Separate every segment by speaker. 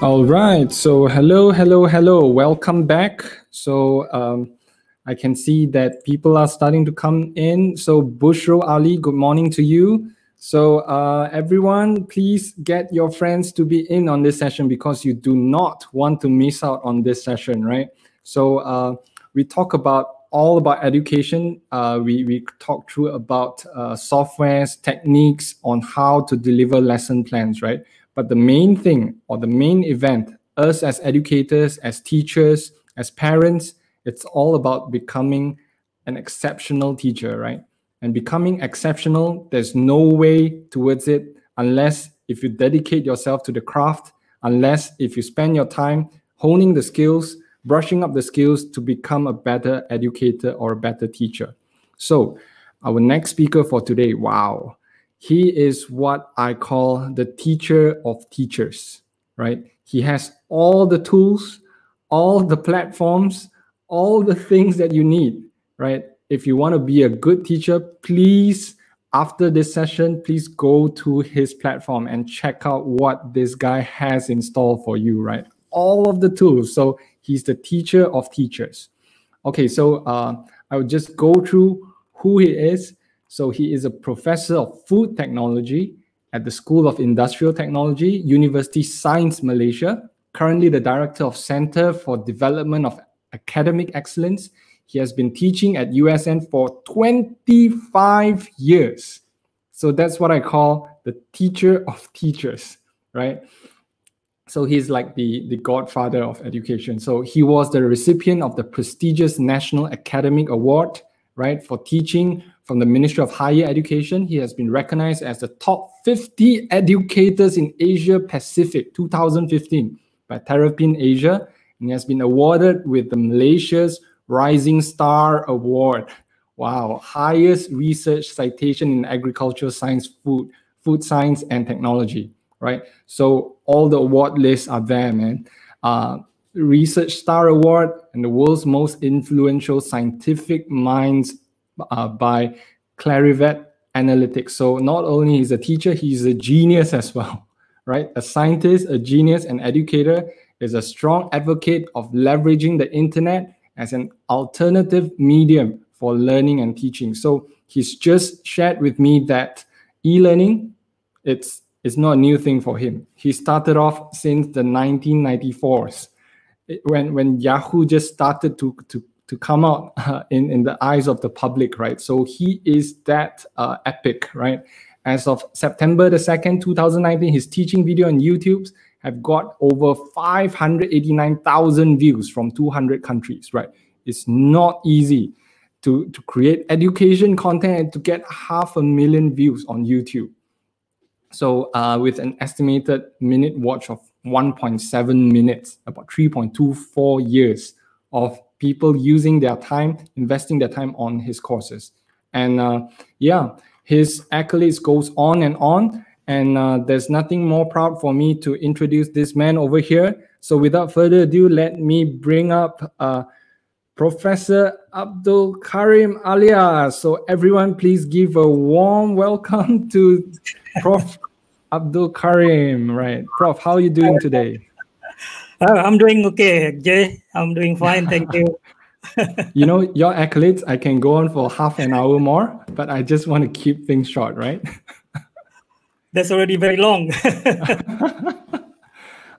Speaker 1: All right. So, hello, hello, hello. Welcome back. So, um, I can see that people are starting to come in. So, Bushro Ali, good morning to you. So, uh, everyone, please get your friends to be in on this session because you do not want to miss out on this session, right? So, uh, we talk about all about education. Uh, we, we talk through about uh, softwares, techniques on how to deliver lesson plans, right? But the main thing or the main event, us as educators, as teachers, as parents, it's all about becoming an exceptional teacher, right? And becoming exceptional, there's no way towards it unless if you dedicate yourself to the craft, unless if you spend your time honing the skills, brushing up the skills to become a better educator or a better teacher. So, our next speaker for today, wow, he is what I call the teacher of teachers, right? He has all the tools, all the platforms, all the things that you need, right? If you want to be a good teacher, please, after this session, please go to his platform and check out what this guy has installed for you, right? All of the tools. So he's the teacher of teachers. Okay, so uh, I will just go through who he is so he is a professor of food technology at the School of Industrial Technology, University Science Malaysia, currently the director of Center for Development of Academic Excellence. He has been teaching at USM for 25 years. So that's what I call the teacher of teachers, right? So he's like the, the godfather of education. So he was the recipient of the prestigious National Academic Award, right, for teaching from the Ministry of Higher Education. He has been recognized as the top 50 educators in Asia Pacific 2015 by Terrapin Asia. And he has been awarded with the Malaysia's Rising Star Award. Wow, highest research citation in agricultural science, food, food science, and technology, right? So all the award lists are there, man. Uh, Research Star Award and the world's most influential scientific minds uh, by Clarivate Analytics. So not only is a teacher, he's a genius as well, right? A scientist, a genius, an educator is a strong advocate of leveraging the internet as an alternative medium for learning and teaching. So he's just shared with me that e-learning, it's it's not a new thing for him. He started off since the 1994s when when Yahoo just started to to to come out uh, in, in the eyes of the public, right? So he is that uh, epic, right? As of September the 2nd, 2019, his teaching video on YouTube have got over 589,000 views from 200 countries, right? It's not easy to, to create education content and to get half a million views on YouTube. So uh, with an estimated minute watch of 1.7 minutes, about 3.24 years of people using their time, investing their time on his courses. And uh, yeah, his accolades goes on and on. And uh, there's nothing more proud for me to introduce this man over here. So without further ado, let me bring up uh, Professor Abdul Karim Alias. So everyone, please give a warm welcome to Prof. Abdul Karim. Right, Prof. How are you doing today?
Speaker 2: Uh, I'm doing okay, Jay. I'm doing fine. Thank you.
Speaker 1: you know, your accolades, I can go on for half an hour more, but I just want to keep things short, right?
Speaker 2: That's already very long.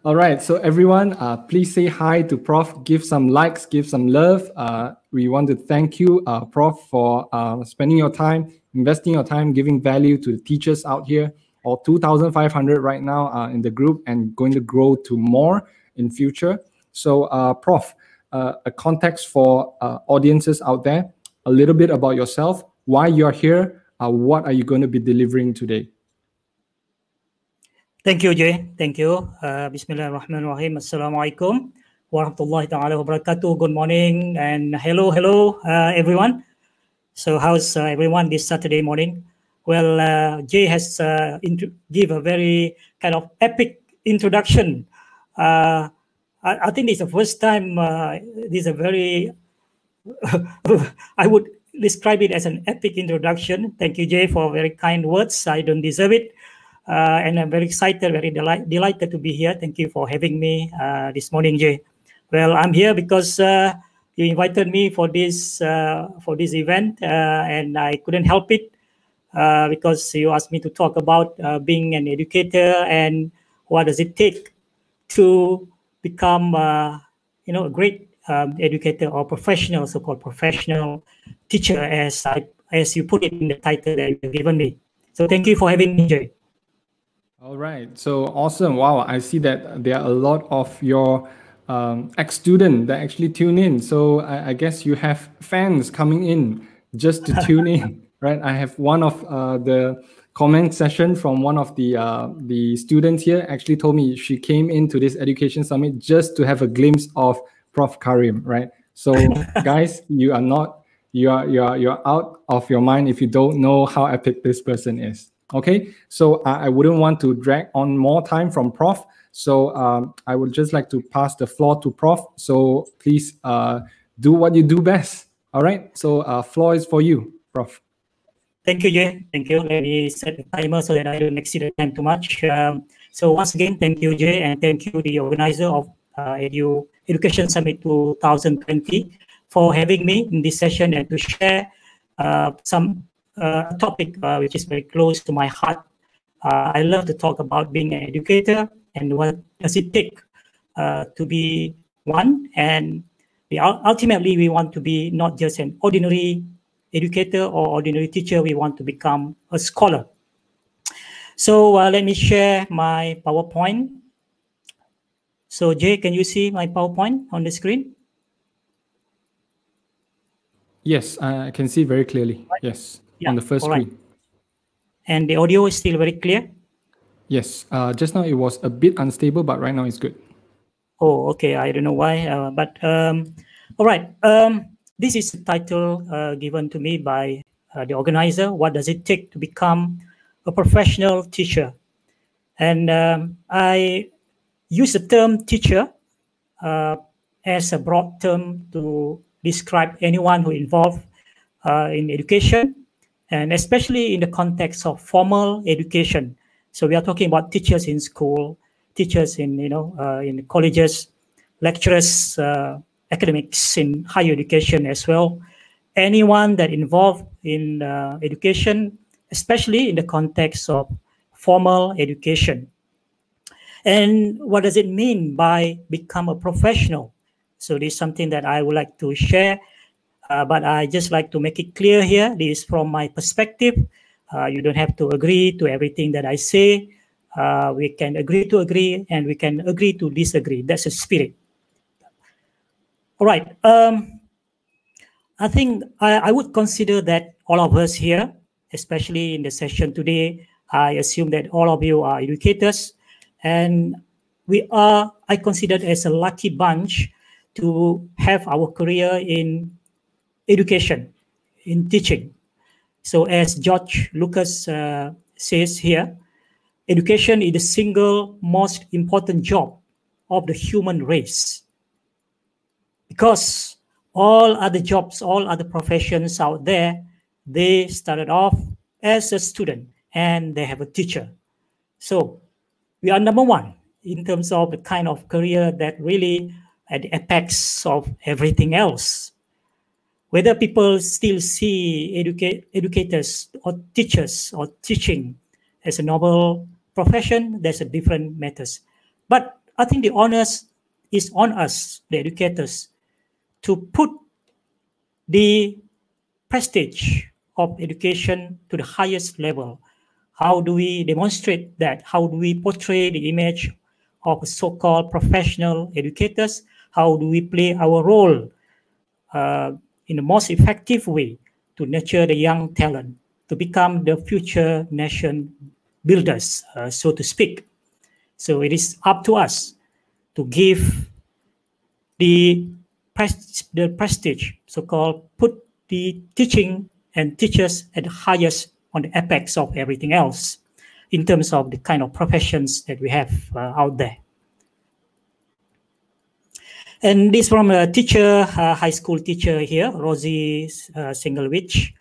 Speaker 1: All right. So, everyone, uh, please say hi to Prof. Give some likes, give some love. Uh, we want to thank you, uh, Prof, for uh, spending your time, investing your time, giving value to the teachers out here. Or 2,500 right now uh, in the group and going to grow to more in future. So, uh, Prof, uh, a context for uh, audiences out there, a little bit about yourself, why you're here, uh, what are you going to be delivering today?
Speaker 2: Thank you, Jay. Thank you. Uh, Bismillahirrahmanirrahim. Assalamualaikum warahmatullahi ta'ala wabarakatuh. Good morning and hello, hello, uh, everyone. So how's uh, everyone this Saturday morning? Well, Jay has uh, give a very kind of epic introduction I, I, think it's the first time. Uh, this is a very. I would describe it as an epic introduction. Thank you, Jay, for very kind words. I don't deserve it. Uh, and I'm very excited, very delight, delighted to be here. Thank you for having me uh, this morning, Jay. Well, I'm here because uh, you invited me for this uh, for this event, uh, and I couldn't help it uh, because you asked me to talk about being an educator and what does it take to become, you know, a great um, educator or professional, so-called professional teacher, as I as you put it in the title that you've given me. So thank you for having me, Jay.
Speaker 1: All right. So awesome. Wow. I see that there are a lot of your um, ex-student that actually tune in. So I, I, guess you have fans coming in just to tune in, right? I have one of uh, the comment session from one of the uh, the students here actually told me she came into this education summit just to have a glimpse of Prof. Karim, right? So guys, you are not you are you are you're out of your mind if you don't know how epic this person is okay? So uh, i wouldn't want to drag on more time from prof. So um, i would just like to pass the floor to prof. So please uh, do what you do best all right? So uh, floor is for you prof
Speaker 2: thank you jay thank you let me set the timer so that i don't exceed the time too much um, so once again thank you jay and thank you the organizer of uh, edu education summit 2020 for having me in this session and to share uh, some uh, topic uh, which is very close to my heart. Uh, I love to talk about being an educator and what does it take uh, to be one. And we, ultimately, we want to be not just an ordinary educator or ordinary teacher. We want to become a scholar. So uh, let me share my PowerPoint. So Jay, can you see my PowerPoint on the screen?
Speaker 1: Yes, I can see very clearly. Right. Yes, yeah. on the first screen.
Speaker 2: And the audio is still very clear?
Speaker 1: Yes, uh, just now it was a bit unstable, but right now it's good.
Speaker 2: Oh, okay. I don't know why, uh, but um, all right. Um, this is the title uh, given to me by uh, the organizer. What does it take to become a professional teacher? And um, I use the term teacher uh, as a broad term to describe anyone who involved uh, in education, and especially in the context of formal education. So we are talking about teachers in school, teachers in you know uh, in colleges, lecturers, uh, academics in higher education as well. Anyone that involved in uh, education, especially in the context of formal education. And what does it mean by become a professional? So this is something that I would like to share, uh, but I just like to make it clear here. This is from my perspective. Uh, you don't have to agree to everything that I say. Uh, we can agree to agree and we can agree to disagree. That's the spirit. All right. Um, I think I, I would consider that all of us here, especially in the session today, I assume that all of you are educators and we are, I consider as a lucky bunch to have our career in education, in teaching. So as George Lucas uh, says here, education is the single most important job of the human race. Because all other jobs, all other professions out there, they started off as a student and they have a teacher. So we are number one in terms of the kind of career that really at the apex of everything else. Whether people still see educate, educators or teachers or teaching as a noble profession, there's a different matters. But I think the onus is on us, the educators, to put the prestige of education to the highest level. How do we demonstrate that? How do we portray the image of so-called professional educators how do we play our role uh, in the most effective way to nurture the young talent to become the future nation builders, uh, so to speak. So it is up to us to give the, the prestige, so-called put the teaching and teachers at the highest on the apex of everything else in terms of the kind of professions that we have uh, out there. And this from a teacher, uh, high school teacher here, Rosie uh, Singlewich.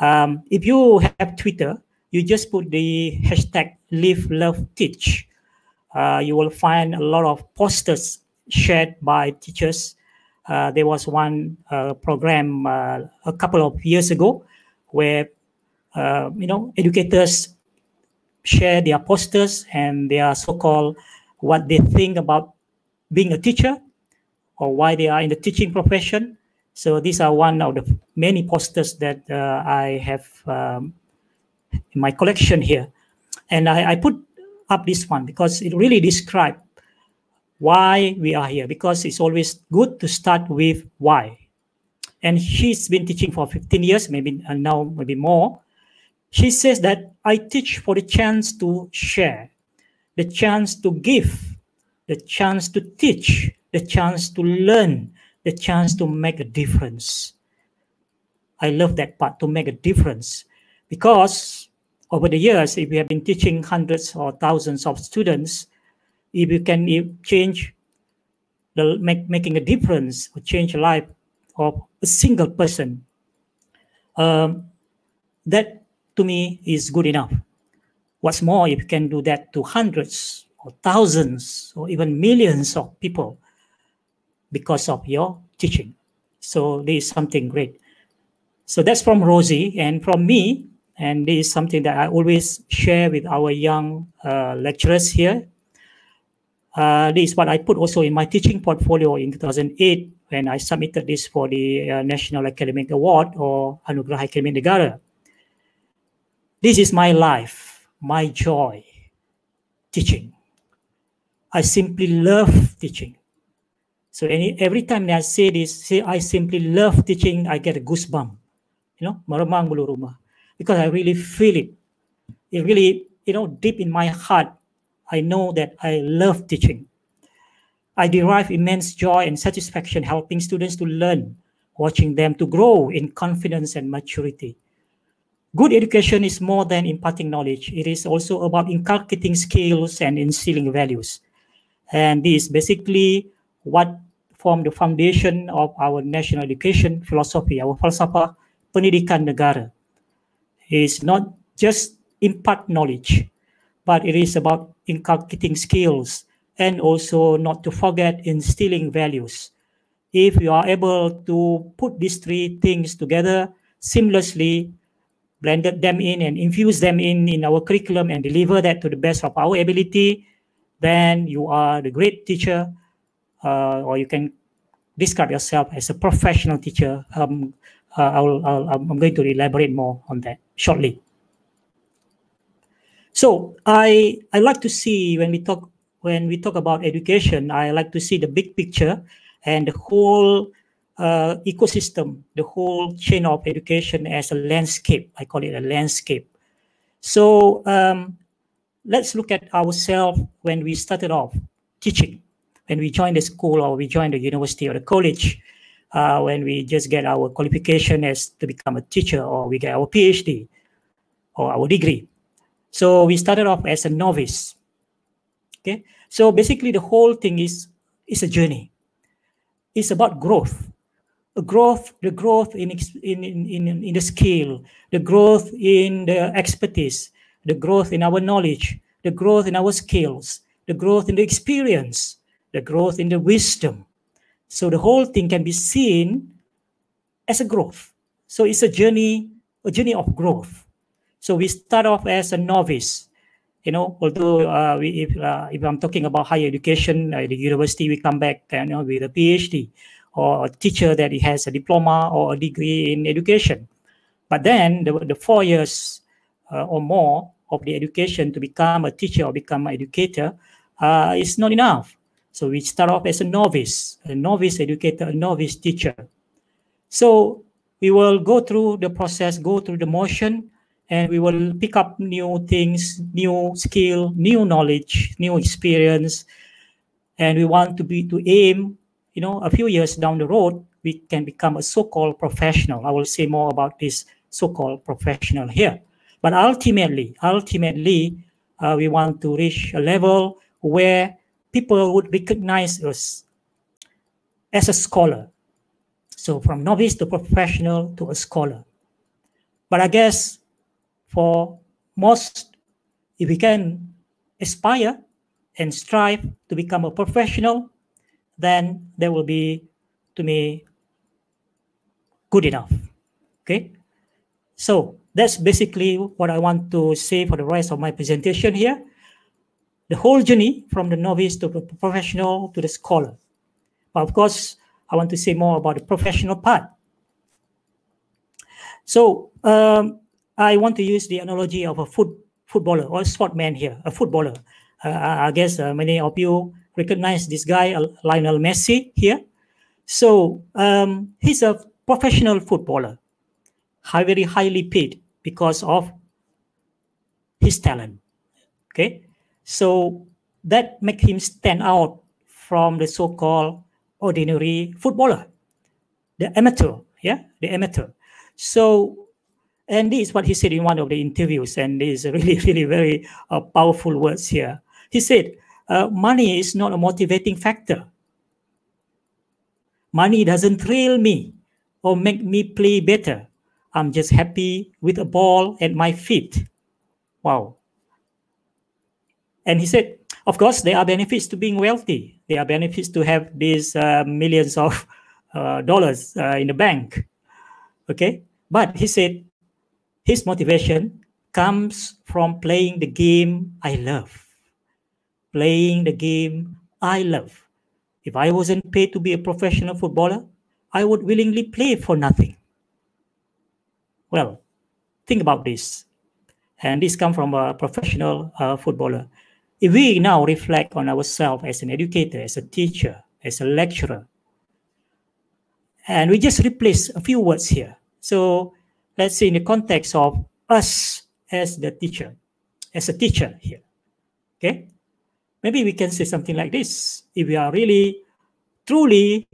Speaker 2: Um, if you have Twitter, you just put the hashtag live, love, teach. Uh, you will find a lot of posters shared by teachers. Uh, there was one uh, program uh, a couple of years ago where you know educators share their posters and their so-called what they think about being a teacher or why they are in the teaching profession. So these are one of the many posters that uh, I have um, in my collection here. And I, I, put up this one because it really describes why we are here, because it's always good to start with why. And she's been teaching for 15 years, maybe uh, now maybe more. She says that I teach for the chance to share, the chance to give, the chance to teach, the chance to learn, the chance to make a difference. I love that part to make a difference because over the years, if we have been teaching hundreds or thousands of students, if you can change the make, making a difference or change the life of a single person, um, that to me is good enough. What's more, if you can do that to hundreds or thousands or even millions of people because of your teaching. So this is something great. So that's from Rosie and from me. And this is something that I always share with our young uh, lecturers here. Uh, this is what I put also in my teaching portfolio in 2008 when I submitted this for the uh, National Academic Award or Anugerah Akademi Negara. This is my life, my joy, teaching. I simply love teaching. So any every time I say this, say I simply love teaching, I get a goosebump. You know, marumang bulu rumah. Because I really feel it. It really, you know, deep in my heart, I know that I love teaching. I derive immense joy and satisfaction helping students to learn, watching them to grow in confidence and maturity. Good education is more than imparting knowledge. It is also about inculcating skills and instilling values. And this basically what form the foundation of our national education philosophy, our falsafah pendidikan negara. Is not just impart knowledge, but it is about inculcating skills and also not to forget instilling values. If you are able to put these three things together seamlessly, blended them in and infuse them in in our curriculum and deliver that to the best of our ability, then you are the great teacher, uh, or you can describe yourself as a professional teacher. Um, uh, I'll, I'll, I'm going to elaborate more on that shortly. So I I like to see when we talk when we talk about education, I like to see the big picture and the whole uh, ecosystem, the whole chain of education as a landscape. I call it a landscape. So um, let's look at ourselves when we started off teaching, when we joined the school or we joined the university or the college, uh, when we just get our qualification as to become a teacher or we get our PhD or our degree. So we started off as a novice. Okay, so basically the whole thing is is a journey. It's about growth, a growth, the growth in in in in the skill, the growth in the expertise, the growth in our knowledge, the growth in our skills, the growth in the experience, the growth in the wisdom. So the whole thing can be seen as a growth. So it's a journey, a journey of growth. So we start off as a novice. You know, although uh, we, if, uh, if I'm talking about higher education, uh, the university, we come back you know, with a PhD or a teacher that has a diploma or a degree in education. But then the, the four years uh, or more of the education to become a teacher or become an educator uh, is not enough. So we start off as a novice, a novice educator, a novice teacher. So we will go through the process, go through the motion, and we will pick up new things, new skill, new knowledge, new experience. And we want to be to aim, you know, a few years down the road, we can become a so-called professional. I will say more about this so-called professional here. But ultimately, ultimately, uh, we want to reach a level where people would recognize us as a scholar. So from novice to professional to a scholar. But I guess for most, if we can aspire and strive to become a professional, then that will be, to me, good enough. Okay. So that's basically what I want to say for the rest of my presentation here. The whole journey from the novice to the professional to the scholar. But of course, I want to say more about the professional part. So um, I want to use the analogy of a foot, footballer or a sportman here, a footballer. Uh, I guess uh, many of you recognize this guy, uh, Lionel Messi here. So um, he's a professional footballer, high, very highly paid because of his talent. Okay, so that make him stand out from the so-called ordinary footballer, the amateur. Yeah, the amateur. So, and this is what he said in one of the interviews, and these really, really very uh, powerful words here. He said, uh, money is not a motivating factor. Money doesn't thrill me or make me play better. I'm just happy with a ball at my feet. Wow. And he said, of course, there are benefits to being wealthy. There are benefits to have these uh, millions of uh, dollars uh, in the bank. Okay. But he said his motivation comes from playing the game I love. Playing the game I love. If I wasn't paid to be a professional footballer, I would willingly play for nothing. Well, think about this. And this comes from a professional uh, footballer. If we now reflect on ourselves as an educator, as a teacher, as a lecturer, and we just replace a few words here. So let's say in the context of us as the teacher, as a teacher here, okay? Maybe we can say something like this. If we are really, truly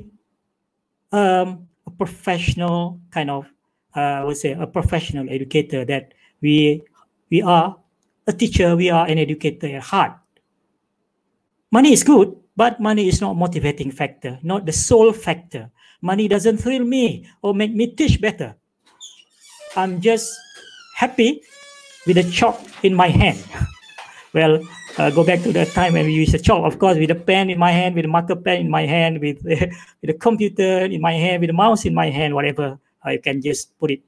Speaker 2: um, a professional kind of, uh, I would say, a professional educator that we we are a teacher, we are an educator at heart. Money is good, but money is not motivating factor, not the sole factor. Money doesn't thrill me or make me teach better. I'm just happy with a chalk in my hand. well, uh, go back to that time when we used a chalk, of course, with a pen in my hand, with a marker pen in my hand, with, with a computer in my hand, with a mouse in my hand, whatever. I can just put it,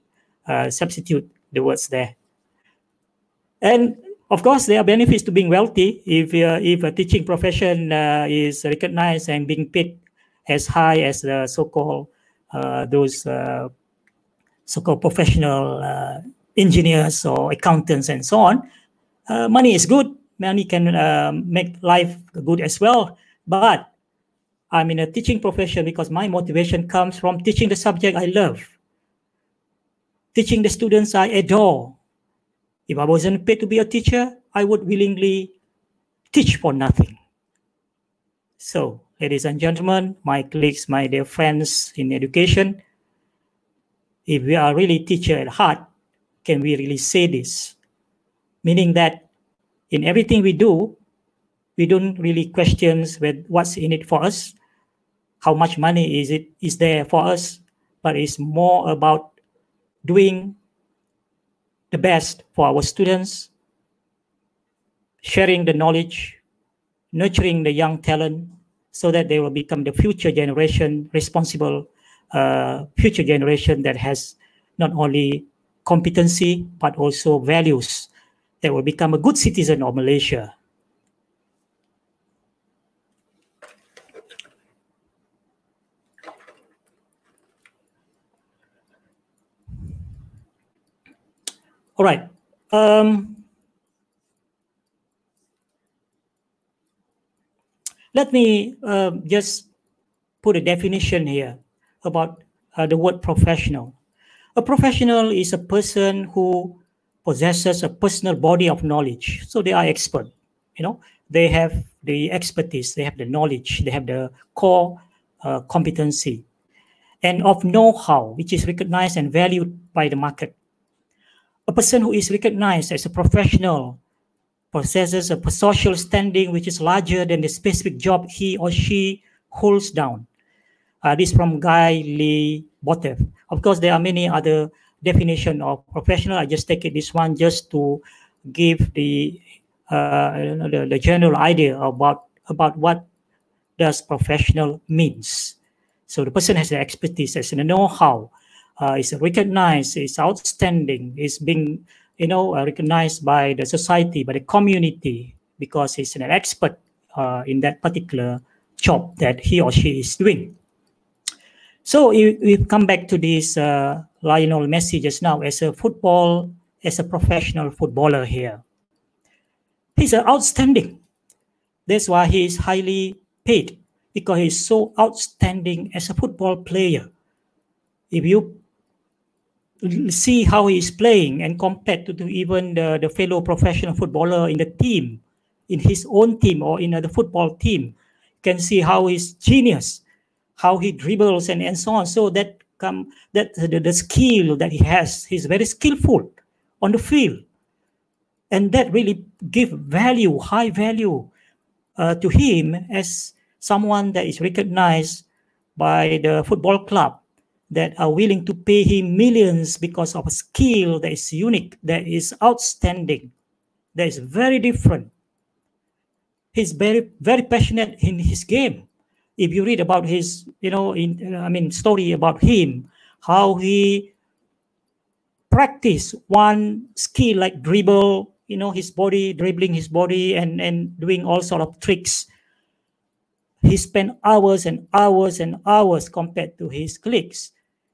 Speaker 2: uh, substitute the words there. And of course, there are benefits to being wealthy if uh, if a teaching profession uh, is recognized and being paid as high as the so-called uh, those uh, so-called professional uh, engineers or accountants and so on. Uh, money is good. Money can um, make life good as well. But I'm in a teaching profession because my motivation comes from teaching the subject I love, teaching the students I adore. If I wasn't paid to be a teacher, I would willingly teach for nothing. So, ladies and gentlemen, my colleagues, my dear friends in education, if we are really teacher at heart, can we really say this? Meaning that in everything we do, we don't really question with what's in it for us, how much money is it is there for us, but it's more about doing the best for our students, sharing the knowledge, nurturing the young talent so that they will become the future generation responsible uh, future generation that has not only competency but also values that will become a good citizen of Malaysia. All right. Um, let me uh, just put a definition here about uh, the word professional. A professional is a person who possesses a personal body of knowledge. So they are expert. You know, they have the expertise, they have the knowledge, they have the core uh, competency, and of know-how, which is recognized and valued by the market. A person who is recognized as a professional possesses a social standing which is larger than the specific job he or she holds down. Uh, this from Guy Le Boterf. Of course, there are many other definition of professional. I just take it this one just to give the, uh, the, the general idea about about what does professional means. So the person has the expertise, has the know-how, uh, is recognized, is outstanding, is being you know uh, recognized by the society, by the community, because he's an expert uh, in that particular job that he or she is doing. So if we come back to this uh, Lionel Messi just now as a football, as a professional footballer here. He's outstanding. That's why he is highly paid because he's so outstanding as a football player. If you see how he's playing and compared to, to even the, the fellow professional footballer in the team, in his own team or in the football team, you can see how he's genius, how he dribbles and, and so on. So that come that the, the skill that he has, he's very skillful on the field. And that really give value, high value uh, to him as someone that is recognized by the football club that are willing to pay him millions because of a skill that is unique, that is outstanding, that is very different. He's very, very passionate in his game. If you read about his, you know, in uh, I mean, story about him, how he practice one skill like dribble, you know, his body, dribbling his body and, and doing all sort of tricks. He spent hours and hours and hours compared to his colleagues.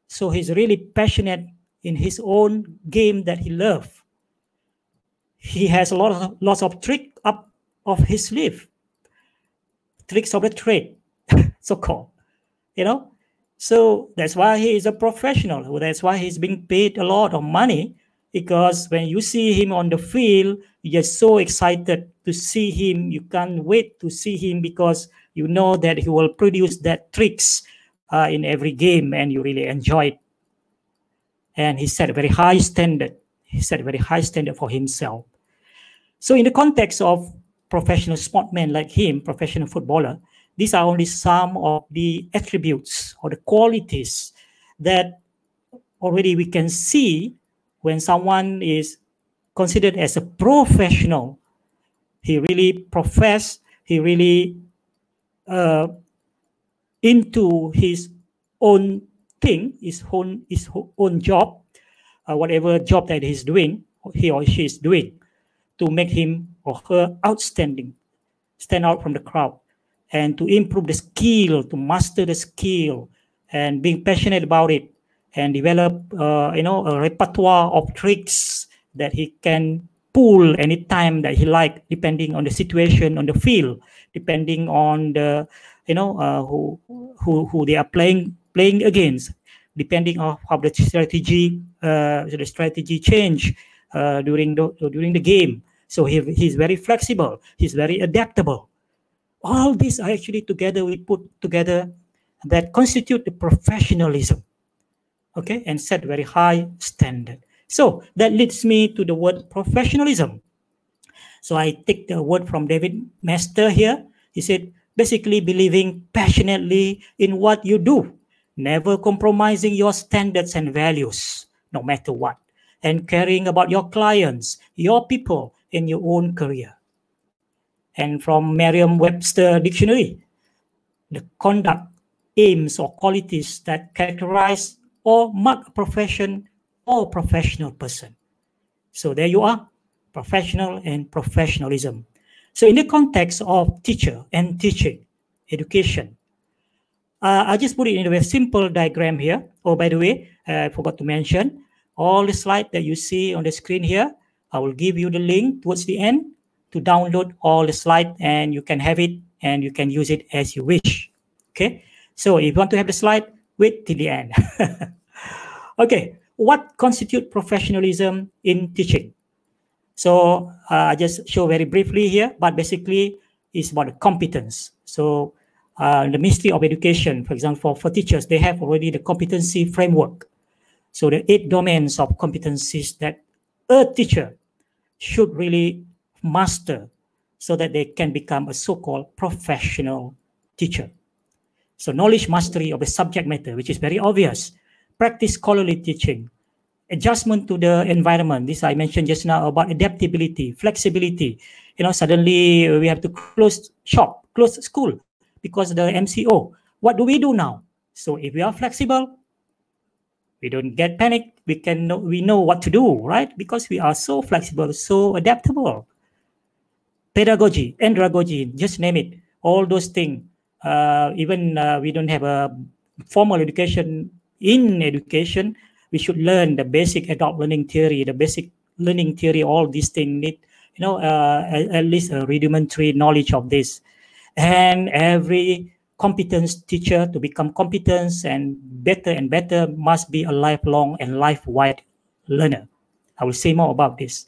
Speaker 2: So he's really passionate in his own game that he loves. He has a lot of lots of trick up of his sleeve, tricks of the trade, so called. You know, so that's why he is a professional. That's why he's being paid a lot of money because when you see him on the field, you're so excited to see him. You can't wait to see him because you know that he will produce that tricks uh, in every game and you really enjoy it. And he set a very high standard. He set a very high standard for himself. So in the context of professional sportmen like him, professional footballer, these are only some of the attributes or the qualities that already we can see when someone is considered as a professional. He really profess, he really uh, into his own thing, his own his own job, uh, whatever job that he's doing, he or she is doing, to make him or her outstanding, stand out from the crowd and to improve the skill, to master the skill, and being passionate about it, and develop, uh, you know, a repertoire of tricks that he can pull anytime that he like, depending on the situation on the field, depending on the, you know, uh, who who who they are playing playing against, depending on how the strategy uh, the strategy change uh, during the during the game. So he, he's very flexible. He's very adaptable all these are actually together we put together that constitute the professionalism okay and set very high standard. So that leads me to the word professionalism. So i take the word from david maister here. He said basically believing passionately in what you do never compromising your standards and values no matter what and caring about your clients your people and your own career and from Merriam-Webster dictionary, the conduct, aims, or qualities that characterize or mark a profession or professional person. So there you are, professional and professionalism. So in the context of teacher and teaching, education, uh, I just put it in a very simple diagram here. Oh, by the way, uh, I forgot to mention, all the slides that you see on the screen here, I will give you the link towards the end to download all the slide and you can have it and you can use it as you wish. Okay. So if you want to have the slide, wait till the end. okay. What constitute professionalism in teaching? So uh, I just show very briefly here, but basically it's about the competence. So uh, the Ministry of Education, for example, for, for teachers, they have already the competency framework. So the eight domains of competencies that a teacher should really master so that they can become a so-called professional teacher. So knowledge mastery of the subject matter, which is very obvious. Practice scholarly teaching. adjustment to the environment. This I mentioned just now about adaptability, flexibility. You know, suddenly we have to close shop, close school because the MCO. What do we do now? So if we are flexible, we don't get panic. We can know, we know what to do, right? Because we are so flexible, so adaptable. Pedagogy, andragogy, just name it. All those things. Uh, even uh, we don't have a formal education in education, we should learn the basic adult learning theory, the basic learning theory. All these things need, you know, uh, at, at least a rudimentary knowledge of this. And every competence teacher to become competent and better and better must be a lifelong and life-wide learner. I will say more about this.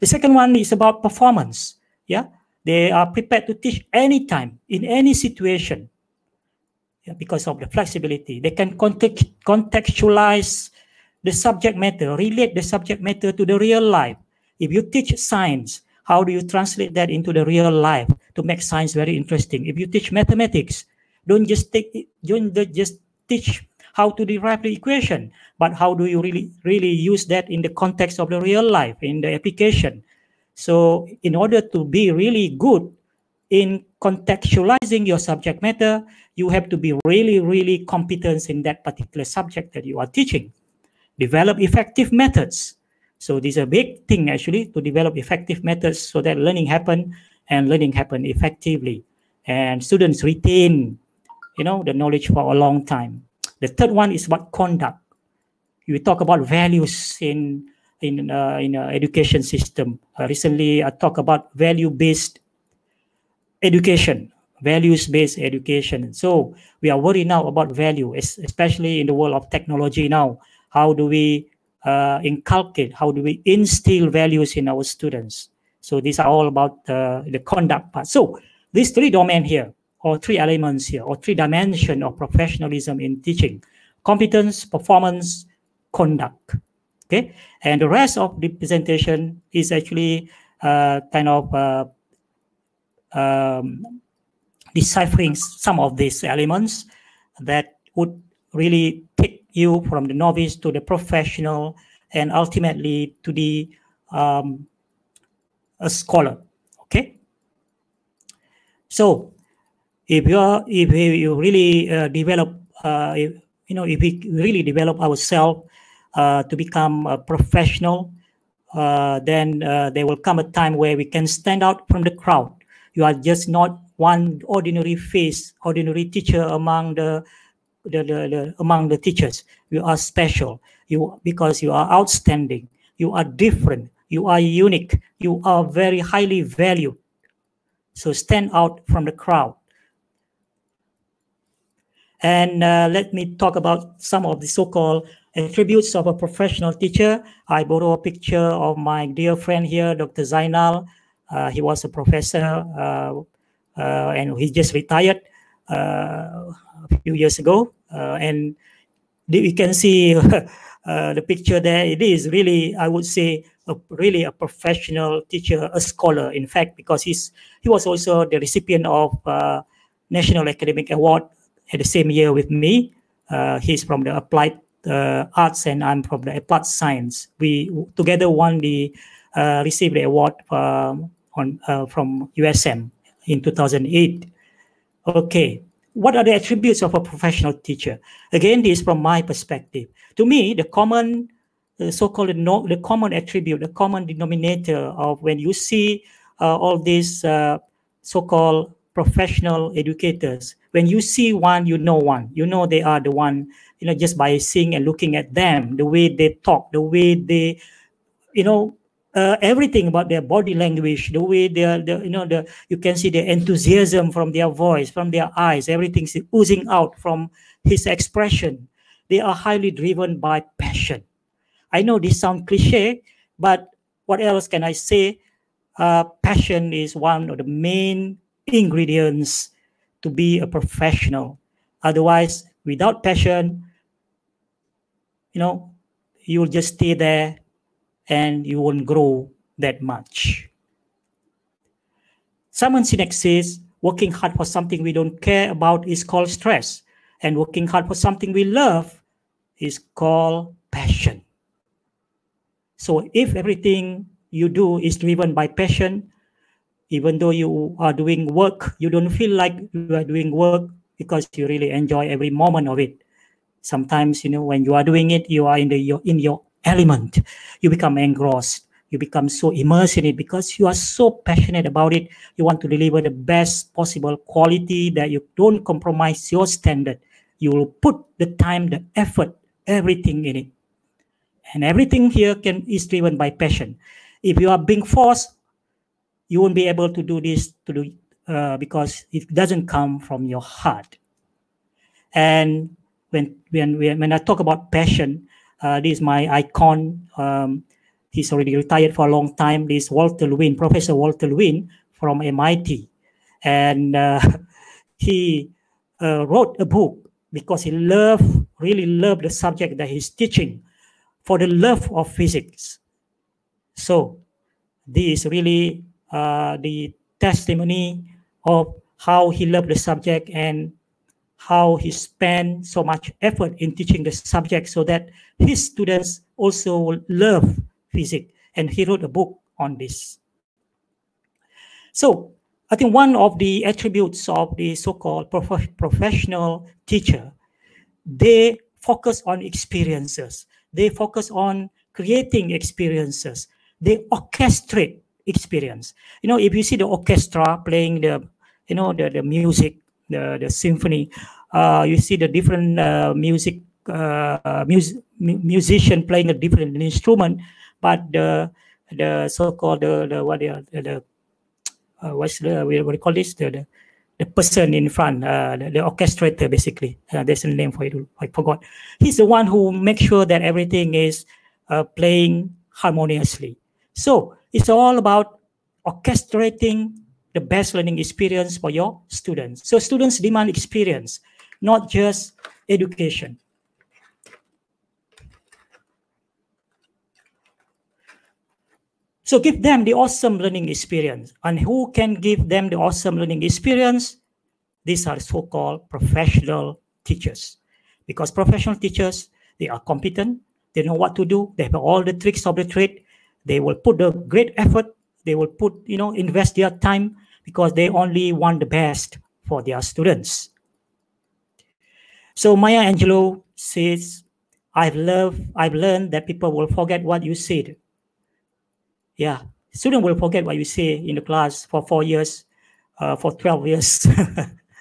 Speaker 2: The second one is about performance. Yeah, they are prepared to teach anytime in any situation yeah, because of the flexibility. They can contextualize the subject matter, relate the subject matter to the real life. If you teach science, how do you translate that into the real life to make science very interesting? If you teach mathematics, don't just take don't just teach how to derive the equation, but how do you really really use that in the context of the real life, in the application. So in order to be really good in contextualizing your subject matter, you have to be really, really competent in that particular subject that you are teaching. Develop effective methods. So this is a big thing actually to develop effective methods so that learning happen and learning happen effectively. And students retain, you know, the knowledge for a long time. The third one is about conduct. We talk about values in in uh, in uh, education system. Uh, recently, I talk about value-based education, values-based education. So we are worried now about value, especially in the world of technology now. How do we uh, inculcate, how do we instill values in our students? So these are all about uh, the conduct part. So these three domain here, or three elements here, or three dimension of professionalism in teaching, competence, performance, conduct. Okay, and the rest of the presentation is actually uh, kind of uh, um, deciphering some of these elements that would really take you from the novice to the professional and ultimately to the um, a scholar. Okay? So if you are if you really uh, develop uh, if, you know if we really develop ourselves to become a professional uh, then uh, there will come a time where we can stand out from the crowd you are just not one ordinary face, ordinary teacher among the, the, the, the among the teachers. You are special. You because you are outstanding. You are different. You are unique. You are very highly valued. So stand out from the crowd. And uh, let me talk about some of the so-called attributes of a professional teacher. I borrow a picture of my dear friend here, Dr. Zainal. Uh, he was a professor uh, uh, and he just retired a few years ago. and you can see the picture there. It is really, I would say, a, really a professional teacher, a scholar, in fact, because he's he was also the recipient of uh, National Academic Award at the same year with me. Uh, he's from the Applied uh, Arts and I'm from the Applied Science. We together won the received the award um, on uh, from USM in 2008. Okay, what are the attributes of a professional teacher? Again, this from my perspective. To me, the common uh, so-called no, the common attribute, the common denominator of when you see uh, all these uh, so-called professional educators, when you see one, you know one. You know they are the one, you know, just by seeing and looking at them, the way they talk, the way they, you know, uh, everything about their body language, the way they are, the, you know, the you can see the enthusiasm from their voice, from their eyes, everything's oozing out from his expression. They are highly driven by passion. I know this sounds cliche, but what else can I say? Uh, passion is one of the main ingredients to be a professional. Otherwise, without passion, you know, you'll just stay there and you won't grow that much. Simon Sinek says, working hard for something we don't care about is called stress, and working hard for something we love is called passion. So if everything you do is driven by passion, even though you are doing work, you don't feel like you are doing work because you really enjoy every moment of it. Sometimes, you know, when you are doing it, you are in the your in your element. You become engrossed. You become so immersed in it because you are so passionate about it. You want to deliver the best possible quality that you don't compromise your standard. You will put the time, the effort, everything in it. And everything here can is driven by passion. If you are being forced, you won't be able to do this to do uh, because it doesn't come from your heart. And when when when I talk about passion, uh, this is my icon. Um, he's already retired for a long time. This Walter Lewin, Professor Walter Lewin from MIT, and uh, he uh, wrote a book because he loved, really loved the subject that he's teaching, for the love of physics. So this is really uh, the testimony of how he loved the subject and how he spent so much effort in teaching the subject so that his students also love physics. And he wrote a book on this. So I think one of the attributes of the so-called prof professional teacher, they focus on experiences. They focus on creating experiences. They orchestrate experience. You know, if you see the orchestra playing the, you know, the, the music, the, the symphony, uh, you see the different uh, music, uh, music musician playing a different instrument, but the the so-called the, the what the, the what's the what do you call this the, the the person in front, uh, the, the, orchestrator, basically. Uh, there's a name for it. I forgot. He's the one who makes sure that everything is uh, playing harmoniously. So it's all about orchestrating the best learning experience for your students. So students demand experience, not just education. So give them the awesome learning experience. And who can give them the awesome learning experience? These are so-called professional teachers. Because professional teachers, they are competent, they know what to do, they have all the tricks of the trade, they will put the great effort, they will put, you know, invest their time because they only want the best for their students. So Maya Angelou says, I've loved, I've learned that people will forget what you said yeah, student will forget what you say in the class for four years, uh, for 12 years,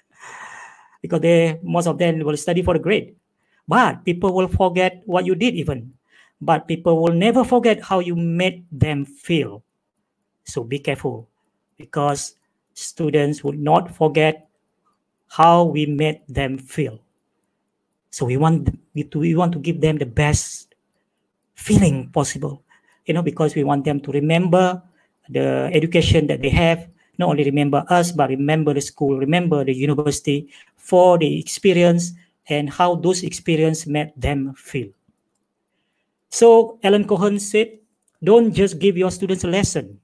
Speaker 2: because they most of them will study for the grade. But people will forget what you did even. But people will never forget how you made them feel. So be careful because students will not forget how we made them feel. So we want we, to, we want to give them the best feeling possible you know, because we want them to remember the education that they have, not only remember us, but remember the school, remember the university for the experience and how those experience made them feel. So Alan Cohen said, don't just give your students a lesson,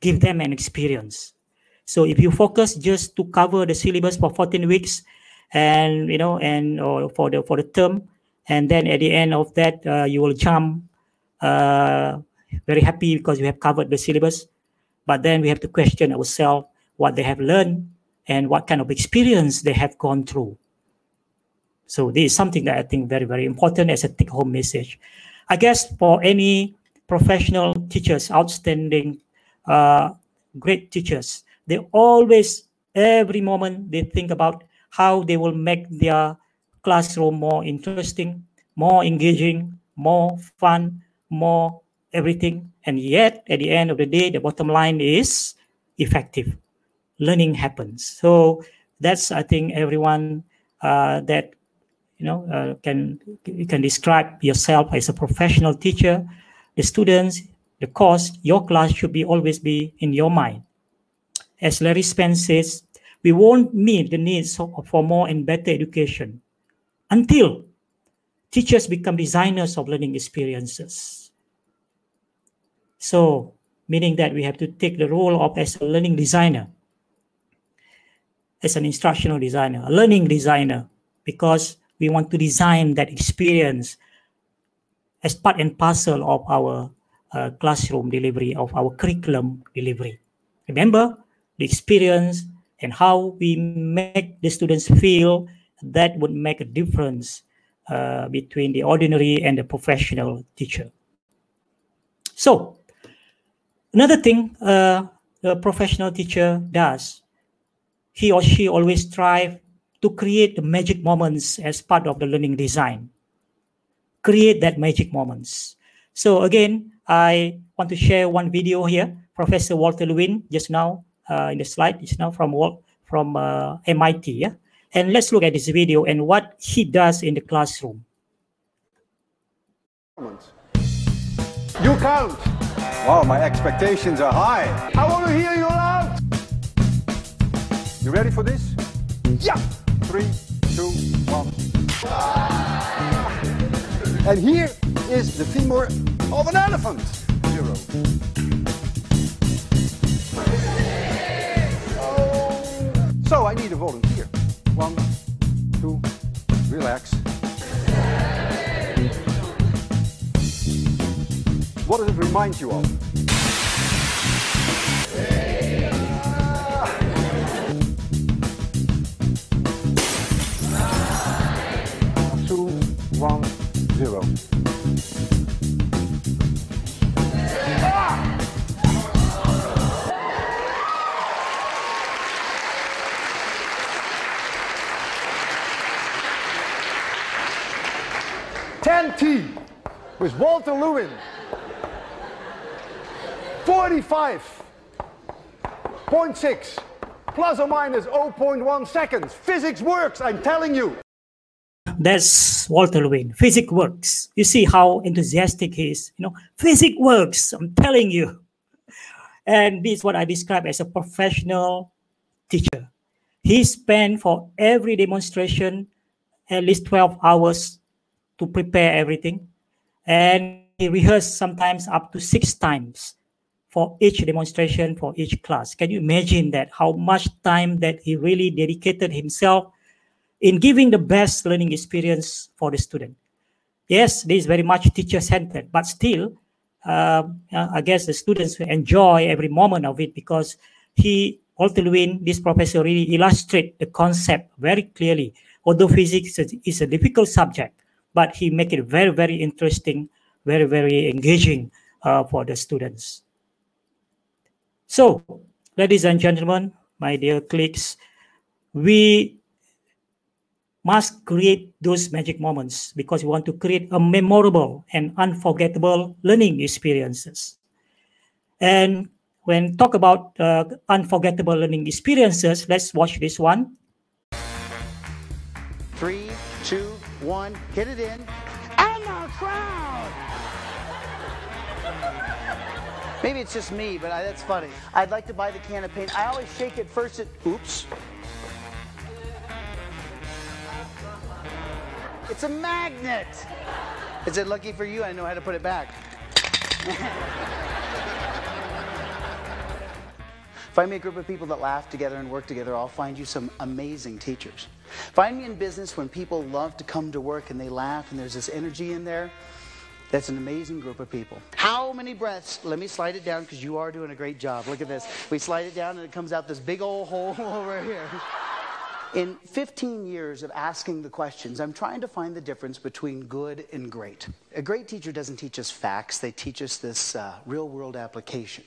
Speaker 2: give them an experience. So if you focus just to cover the syllabus for 14 weeks and, you know, and or for the, for the term, and then at the end of that uh, you will jump uh, very happy because you have covered the syllabus. But then we have to question ourselves what they have learned and what kind of experience they have gone through. So this is something that i think very very important as a take home message. I guess for any professional teachers outstanding uh, great teachers they always every moment they think about how they will make their classroom more interesting, more engaging, more fun, more everything. And yet, at the end of the day, the bottom line is effective. Learning happens. So that's, I think, everyone uh, that you know uh, can you can describe yourself as a professional teacher. The students, the course, your class should be always be in your mind. As Larry Spence says, we won't meet the needs for more and better education until teachers become designers of learning experiences. So, meaning that we have to take the role of as a learning designer, as an instructional designer, a learning designer, because we want to design that experience as part and parcel of our uh, classroom delivery, of our curriculum delivery. Remember the experience and how we make the students feel that would make a difference uh, between the ordinary and the professional teacher. So, another thing uh, the professional teacher does, he or she always strive to create the magic moments as part of the learning design. Create that magic moments. So again, I want to share one video here. Professor Walter Lewin just now uh, in the slide just now from from uh, MIT. Yeah? And let's look at this video and what he does in the classroom.
Speaker 3: You count. Wow, my expectations are high. I want to hear you loud. You ready for this? Yeah. Three, two, one. And here is the femur of an elephant. Zero. So I need a volunteer. One, two, relax. What does it remind you of? With Walter Lewin. 45.6 plus or minus 0.1 seconds. Physics works, I'm telling you.
Speaker 2: That's Walter Lewin. Physics works. You see how enthusiastic he is. You know, physics works. I'm telling you. And this is what I describe as a professional teacher. He spent for every demonstration at least 12 hours to prepare everything. And he rehearsed sometimes up to six times for each demonstration for each class. Can you imagine that how much time that he really dedicated himself in giving the best learning experience for the student? Yes, this is very much teacher-centered, but still, uh, I guess the students enjoy every moment of it because he, Walter Lewin, this professor really illustrate the concept very clearly. Although physics is a difficult subject, but he make it very, very interesting, very, very engaging uh, for the students. So, ladies and gentlemen, my dear colleagues, we must create those magic moments because we want to create a memorable and unforgettable learning experiences. And when talk about uh, unforgettable learning experiences, let's watch this one.
Speaker 4: Three, two, one, hit it in. And the crowd! Maybe it's just me, but I, that's funny. I'd like to buy the can of paint. I always shake it first. It, oops. It's a magnet. Is it lucky for you? I know how to put it back. Find me a group of people that laugh together and work together. I'll find you some amazing teachers. Find me in business when people love to come to work and they laugh and there's this energy in there. That's an amazing group of people. How many breaths? Let me slide it down because you are doing a great job. Look at this. We slide it down and it comes out this big old hole over here. In 15 years of asking the questions, I'm trying to find the difference between good and great. A great teacher doesn't teach us facts, they teach us this uh, real world application.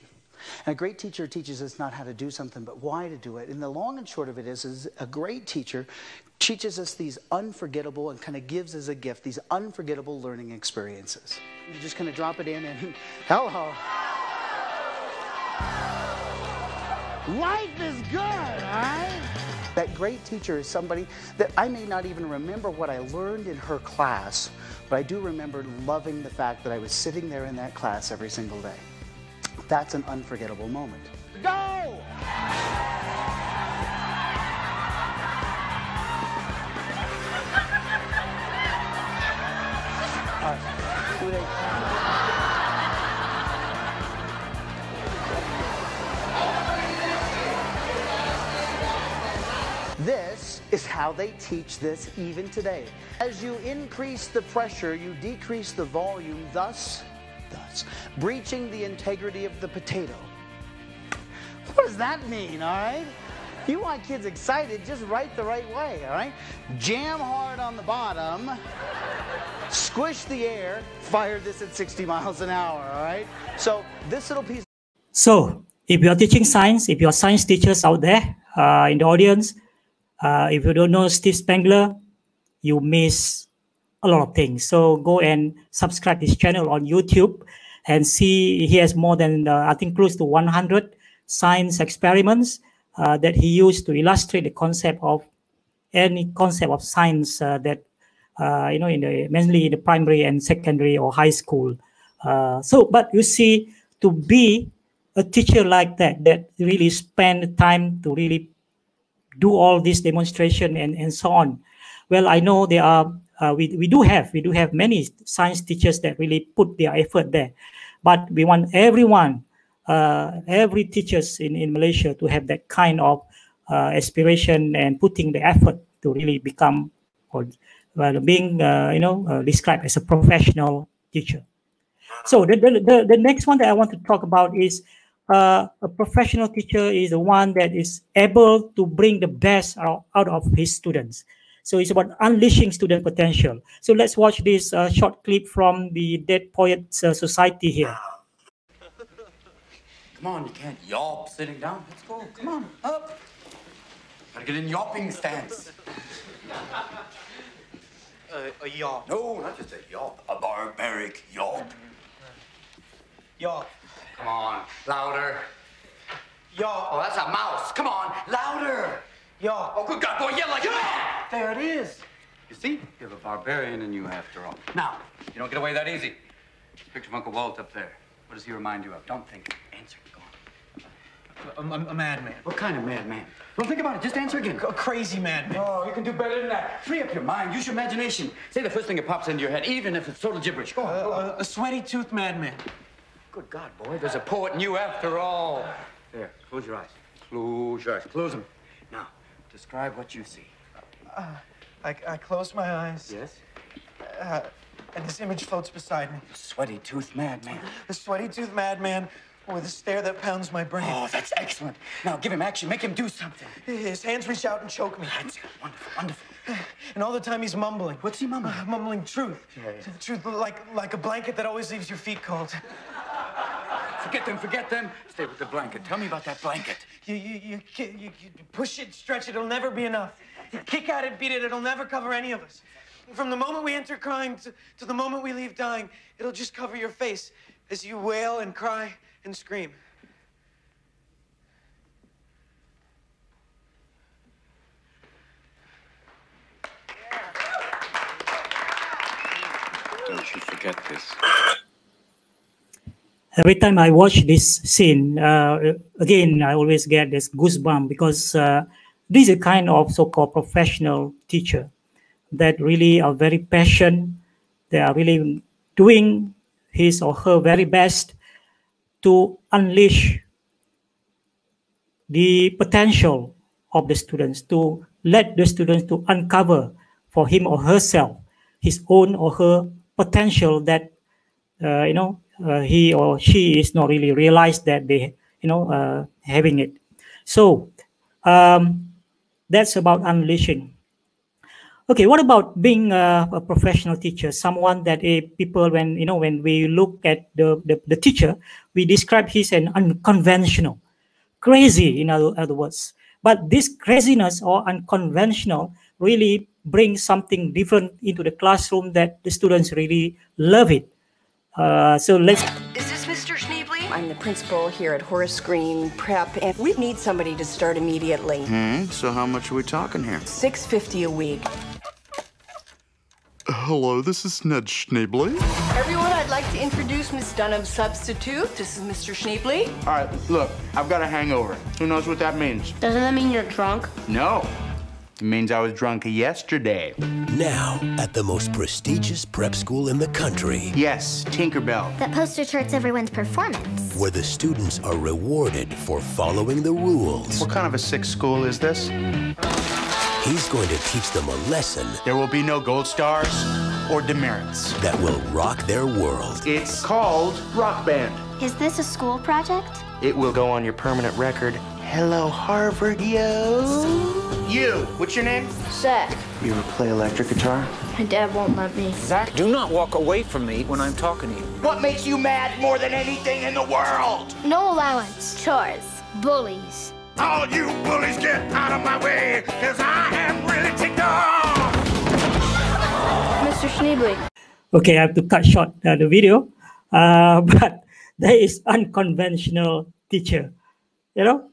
Speaker 4: And a great teacher teaches us not how to do something, but why to do it. And the long and short of it is, is a great teacher teaches us these unforgettable and kind of gives as a gift these unforgettable learning experiences. You just kind of drop it in and hello. Life is good, right? That great teacher is somebody that I may not even remember what I learned in her class, but I do remember loving the fact that I was sitting there in that class every single day. That's an unforgettable moment. Go! This is how they teach this even today. As you increase the pressure, you decrease the volume, thus, breaching the integrity of the potato. What does that mean, all right? You want kids excited, just write the right way, all right? Jam hard on the bottom, squish the air, fire this at 60 miles an hour, all right? So this little piece.
Speaker 2: So if you are teaching science, if you are science teachers out there uh, in the audience, uh, if you don't know Steve Spangler, you miss a lot of things. So go and subscribe his channel on YouTube and see he has more than, uh, I think, close to 100 science experiments uh, that he used to illustrate the concept of any concept of science uh, that uh, you know in the mainly in the primary and secondary or high school. Uh, so, but you see, to be a teacher like that, that really spend time to really do all this demonstration and, and so on. Well, I know there are uh, we, we do have we do have many science teachers that really put their effort there, but we want everyone uh, every teachers in, in Malaysia to have that kind of uh, aspiration and putting the effort to really become or well, being uh, you know uh, described as a professional teacher. So the, the, the, next one that I want to talk about is a professional teacher is the one that is able to bring the best out, out of his students. So it's about unleashing student potential. So let's watch this uh, short clip from the Dead Poets Society here.
Speaker 5: Come on, you can't yawp sitting down. Let's go. Come on, up. Gotta get in yawping stance.
Speaker 6: Uh, a yawp.
Speaker 5: No, not just a yawp. A barbaric yawp.
Speaker 6: Yawp.
Speaker 5: Come on, louder.
Speaker 6: Yawp.
Speaker 5: Oh, that's a mouse. Come on, louder.
Speaker 6: Yawp.
Speaker 5: Oh, good God, boy, yell like a man. There it is. You see, you have a barbarian in you after all. Now, you don't get away that easy. Picture of Uncle Walt up there. What does he remind you of? Don't think. Answer.
Speaker 6: A, a, a madman.
Speaker 5: What kind of madman? Well, think about it. Just answer again.
Speaker 6: A crazy madman.
Speaker 5: Oh, you can do better than that. Free up your mind. Use your imagination. Say the first thing that pops into your head, even if it's total gibberish. Go on.
Speaker 6: Uh,
Speaker 5: go on.
Speaker 6: Uh, a sweaty-toothed madman.
Speaker 5: Good God, boy. There's a poet in you after all. There. Close your eyes. Close your eyes. Close them. Describe what you see.
Speaker 6: Uh, I, I close my eyes.
Speaker 5: Yes?
Speaker 6: Uh, and this image floats beside me.
Speaker 5: The sweaty-toothed madman.
Speaker 6: The sweaty-toothed madman with a stare that pounds my brain.
Speaker 5: Oh, that's excellent. Now give him action. Make him do something.
Speaker 6: His hands reach out and choke me.
Speaker 5: That's wonderful, wonderful.
Speaker 6: And all the time he's mumbling.
Speaker 5: What's he mumbling?
Speaker 6: Uh, mumbling truth.
Speaker 5: Yeah, yeah.
Speaker 6: Truth like like a blanket that always leaves your feet cold.
Speaker 5: Forget them, forget them. Stay with the blanket. Tell me about that blanket.
Speaker 6: You, you, you, you, you push it, stretch it, it'll never be enough. You kick at it, beat it, it'll never cover any of us. From the moment we enter crying to, to the moment we leave dying, it'll just cover your face as you wail and cry and scream.
Speaker 5: Don't you forget this.
Speaker 2: Every time I watch this scene, uh, again, I always get this goosebump because uh, this is a kind of so-called professional teacher that really are very passionate. They are really doing his or her very best to unleash the potential of the students, to let the students to uncover for him or herself his own or her potential that uh, you know he or she is not really realized that they you know uh, having it. So um, that's about unleashing. Okay what about being a, a professional teacher? Someone that a people when you know when we look at the, the, the teacher we describe he's an unconventional crazy in other, other words. But this craziness or unconventional really brings something different into the classroom that the students really love it uh, so let's
Speaker 7: is this mr schneebly i'm the principal here at horace green prep and we need somebody to start immediately
Speaker 8: hmm so how much are we talking here
Speaker 7: 650 a week
Speaker 8: Hello, this is Ned Schneebly.
Speaker 7: Everyone, I'd like to introduce Miss Dunham's substitute. This is Mr. Schneebly.
Speaker 8: All right, look, I've got a hangover. Who knows what that means?
Speaker 9: Doesn't that mean you're drunk?
Speaker 8: No. It means I was drunk yesterday.
Speaker 10: Now, at the most prestigious prep school in the country.
Speaker 8: Yes, Tinkerbell.
Speaker 9: That poster charts everyone's performance.
Speaker 10: Where the students are rewarded for following the rules.
Speaker 8: What kind of a sick school is this?
Speaker 10: He's going to teach them a lesson
Speaker 8: There will be no gold stars or demerits.
Speaker 10: that will rock their world.
Speaker 8: It's called Rock Band.
Speaker 9: Is this a school project?
Speaker 8: It will go on your permanent record. Hello, Harvard, yo. You, what's your name?
Speaker 9: Zach.
Speaker 8: You ever play electric guitar?
Speaker 9: My dad won't let me.
Speaker 11: Zach, do not walk away from me when I'm talking to you.
Speaker 8: What makes you mad more than anything in the world?
Speaker 9: No allowance. Chores. Bullies.
Speaker 8: All you bullies get out of my way, cause I am really ticked off.
Speaker 9: Mr. Schneebly.
Speaker 2: Okay, I have to cut short uh, the video, uh, but there is unconventional teacher. You know,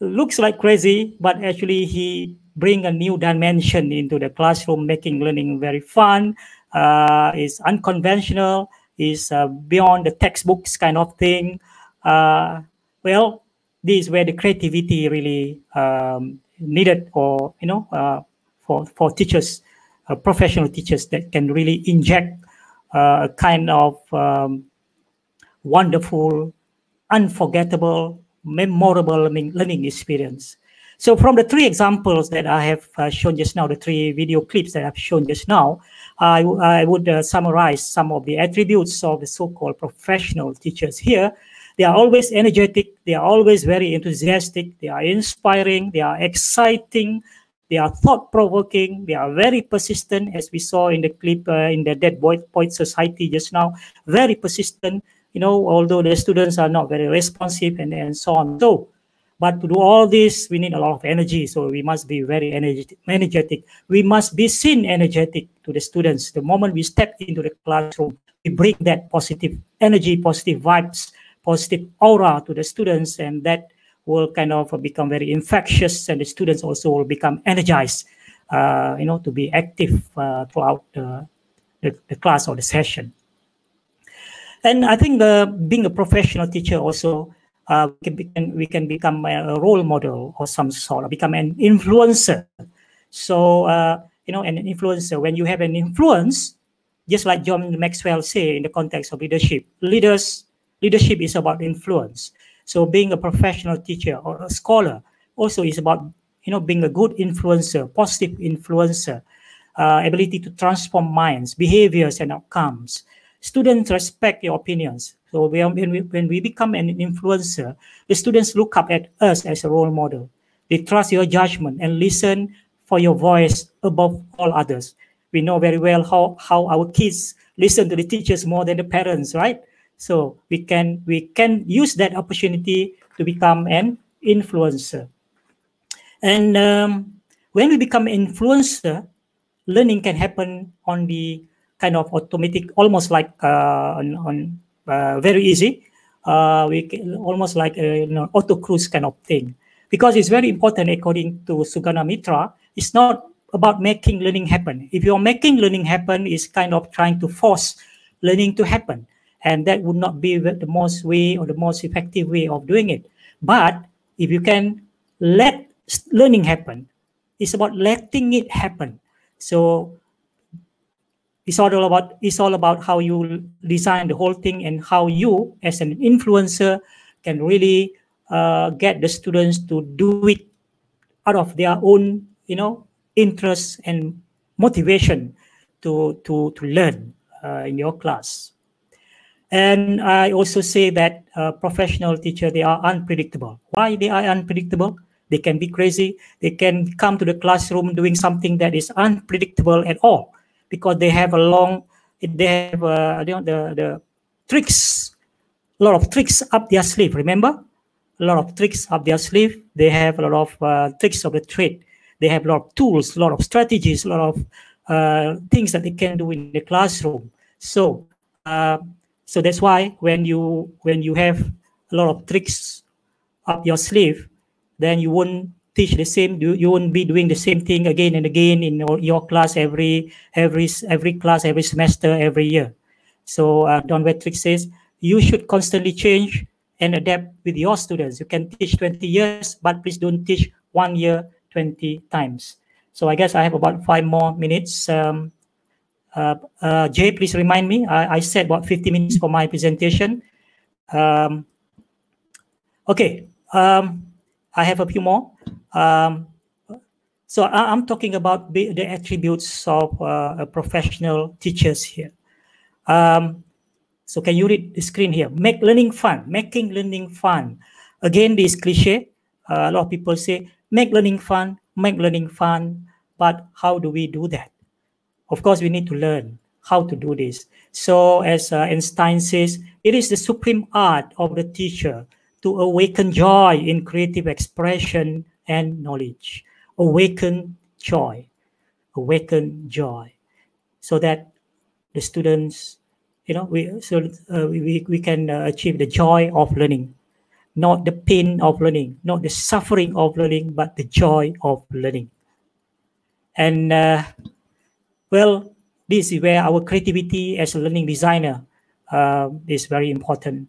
Speaker 2: looks like crazy, but actually he bring a new dimension into the classroom, making learning very fun. Uh, is unconventional. Is uh, beyond the textbooks kind of thing. Uh, well, this is where the creativity really um, needed, or you know, uh, for for teachers, uh, professional teachers that can really inject uh, a kind of um, wonderful, unforgettable, memorable learning, experience. So from the three examples that I have uh, shown just now, the three video clips that I've shown just now, I would uh, summarize some of the attributes of the so-called professional teachers here. They are always energetic. They are always very enthusiastic. They are inspiring. They are exciting. They are thought-provoking. They are very persistent, as we saw in the clip uh, in the Dead Boy Point Society just now. Very persistent. You know, although the students are not very responsive and, and so on. So, but to do all this, we need a lot of energy. So we must be very energetic. We must be seen energetic to the students. The moment we step into the classroom, we bring that positive energy, positive vibes, positive aura to the students, and that will kind of become very infectious, and the students also will become energized, uh, you know, to be active uh, throughout the, the, the class or the session. And I think the, being a professional teacher also uh, we, can, we can become a role model or some sort, or become an influencer. So uh, you know, an influencer. When you have an influence, just like John Maxwell say in the context of leadership, leaders leadership is about influence. So being a professional teacher or a scholar also is about you know being a good influencer, positive influencer, uh, ability to transform minds, behaviors, and outcomes. Students respect your opinions. So when, we, when we become an influencer, the students look up at us as a role model. They trust your judgment and listen for your voice above all others. We know very well how, how our kids listen to the teachers more than the parents, right? So we can we can use that opportunity to become an influencer. And um, when we become an influencer, learning can happen on the kind of automatic, almost like uh, on, on uh, very easy. Uh, we can, almost like a you know, auto cruise kind of thing, because it's very important according to Sugata Mitra. It's not about making learning happen. If you're making learning happen, it's kind of trying to force learning to happen, and that would not be the most way or the most effective way of doing it. But if you can let learning happen, it's about letting it happen. So it's all about it's all about how you design the whole thing and how you as an influencer can really uh, get the students to do it out of their own you know interest and motivation to to to learn uh, in your class. And i also say that uh, professional teacher they are unpredictable. Why they are unpredictable? They can be crazy. They can come to the classroom doing something that is unpredictable at all because they have a long they have uh, know, the the tricks a lot of tricks up their sleeve remember? A lot of tricks up their sleeve. They have a lot of uh, tricks of the trade. They have a lot of tools a lot of strategies a lot of uh, things that they can do in the classroom. So uh, so that's why when you when you have a lot of tricks up your sleeve then you won't teach the same you, you won't be doing the same thing again and again in your, your class every every every class every semester every year. So uh, don Wettrick says you should constantly change and adapt with your students. You can teach 20 years but please don't teach one year 20 times. So i guess i have about five more minutes. Um, uh, uh, jay please remind me. I, I said about 50 minutes for my presentation. Um, okay. Um, i have a few more um, So I, am talking about the, attributes of uh, professional teachers here. Um, so can you read the screen here? Make learning fun, making learning fun. Again, this cliche. Uh, a lot of people say, make learning fun, make learning fun. But how do we do that? Of course, we need to learn how to do this. So as uh, Einstein says, it is the supreme art of the teacher to awaken joy in creative expression and knowledge. Awaken joy, awaken joy, so that the students, you know, we so uh, we we can uh, achieve the joy of learning, not the pain of learning, not the suffering of learning, but the joy of learning. And uh, well, this is where our creativity as a learning designer uh, is very important.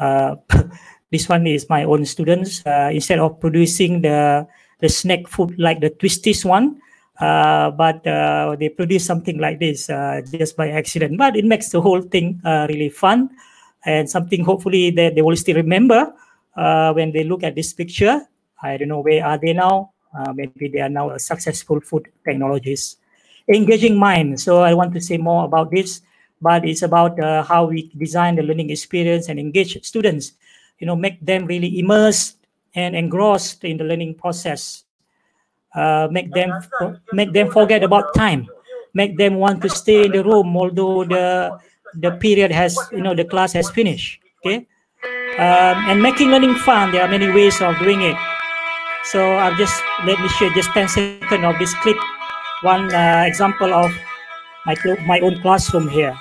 Speaker 2: Uh, this one is my own students. Uh, instead of producing the the snack food like the twisties one, uh, but uh, they produce something like this uh, just by accident. But it makes the whole thing really fun and something hopefully that they will still remember when they look at this picture. I don't know where are they now. maybe they are now a successful food technologists. Engaging mind. So I want to say more about this but it's about uh, how we design the learning experience and engage students you know make them really immersed and engrossed in the learning process. Uh, make them make them forget about time. make them want to stay in the room although the the period has you know the class has finished okay? Um, and making learning fun there are many ways of doing it. So i'll just let me share just 10 seconds of this clip. One uh, example of my, my own classroom here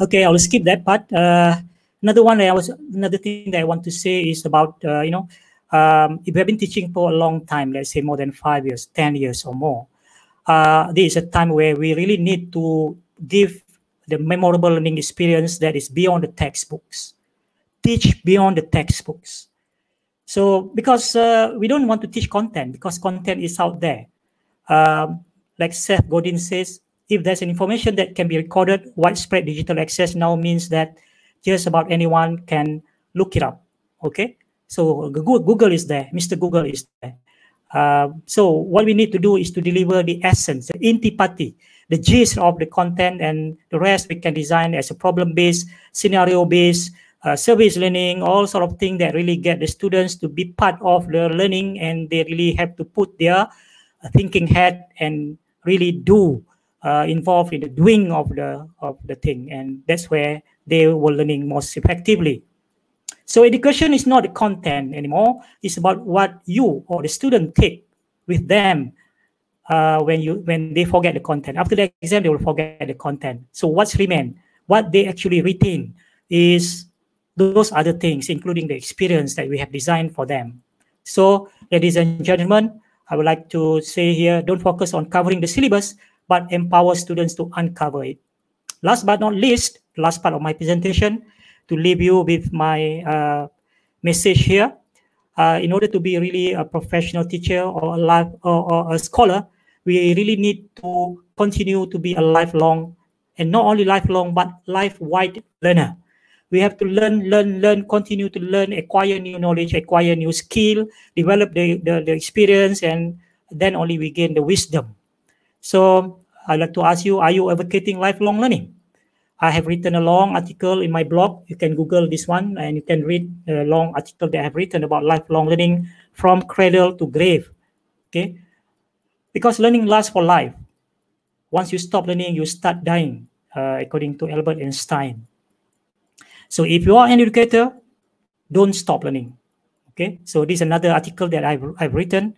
Speaker 2: Okay, I'll skip that part. Uh, another one that I was another thing that I want to say is about uh, you know um, if you have been teaching for a long time, let's say more than five years, ten years or more, uh, this is a time where we really need to give the memorable learning experience that is beyond the textbooks. Teach beyond the textbooks. So because uh, we don't want to teach content because content is out there. Um, like Seth Godin says, if there's an information that can be recorded, widespread digital access now means that just about anyone can look it up. Okay, so Google, is there, Mr. Google is there. Uh, so what we need to do is to deliver the essence, the intipati, the gist of the content, and the rest we can design as a problem-based, scenario-based, uh, service learning, all sort of things that really get the students to be part of the learning, and they really have to put their thinking head and really do uh, involved in the doing of the of the thing, and that's where they were learning most effectively. So education is not the content anymore; it's about what you or the student take with them uh, when you when they forget the content. After the exam, they will forget the content. So what's remain? What they actually retain is those other things, including the experience that we have designed for them. So, ladies and gentlemen, I would like to say here, don't focus on covering the syllabus, but empower students to uncover it. Last but not least, last part of my presentation, to leave you with my uh, message here. Uh, in order to be really a professional teacher or a life or, or a scholar, we really need to continue to be a lifelong and not only lifelong but life-wide learner. We have to learn, learn, learn, continue to learn, acquire new knowledge, acquire new skill, develop the, the, the experience, and then only we gain the wisdom. So I'd like to ask you, are you advocating lifelong learning? I have written a long article in my blog. You can Google this one and you can read a long article that I have written about lifelong learning from cradle to grave. Okay. Because learning lasts for life. Once you stop learning, you start dying, uh, according to Albert Einstein. So if you are an educator, don't stop learning. Okay. So this is another article that I've, I've written.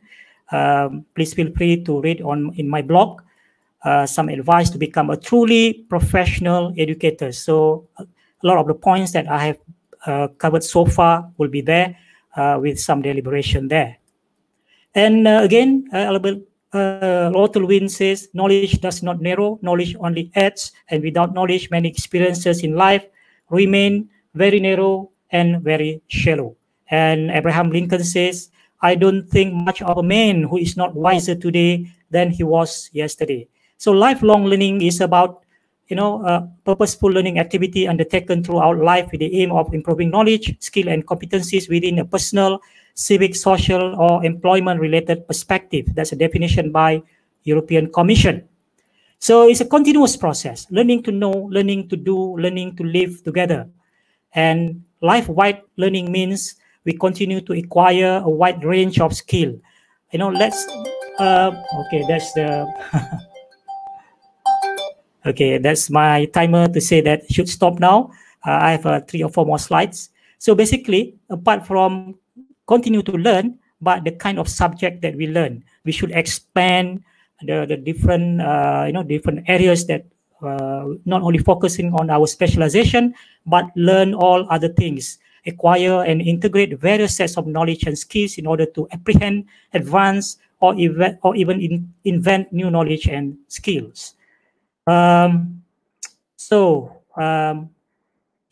Speaker 2: Um, please feel free to read on in my blog uh, some advice to become a truly professional educator. So a lot of the points that I have uh, covered so far will be there uh, with some deliberation there. And uh, again, uh, Albert uh, says, knowledge does not narrow, knowledge only adds, and without knowledge, many experiences in life remain very narrow and very shallow. And Abraham Lincoln says, I don't think much of a man who is not wiser today than he was yesterday. So lifelong learning is about, you know, uh, purposeful learning activity undertaken throughout life with the aim of improving knowledge, skill, and competencies within a personal, civic, social, or employment-related perspective. That's a definition by European Commission. So it's a continuous process, learning to know, learning to do, learning to live together. And life-wide learning means we continue to acquire a wide range of skill. You know, let's, uh, okay, that's the, okay, that's my timer to say that should stop now. Uh, I have uh, three or four more slides. So basically, apart from continue to learn, but the kind of subject that we learn, we should expand the, the different uh, you know different areas that uh, not only focusing on our specialization but learn all other things acquire and integrate various sets of knowledge and skills in order to apprehend advance or even or even in, invent new knowledge and skills um, so um,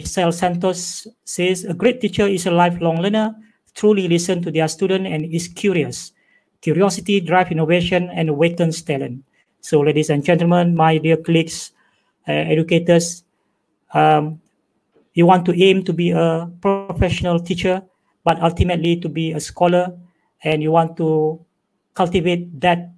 Speaker 2: Isel Santos says a great teacher is a lifelong learner truly listen to their student and is curious Curiosity drives innovation and awakens talent. So, ladies and gentlemen, my dear colleagues, uh, educators, um, you want to aim to be a professional teacher, but ultimately to be a scholar, and you want to cultivate that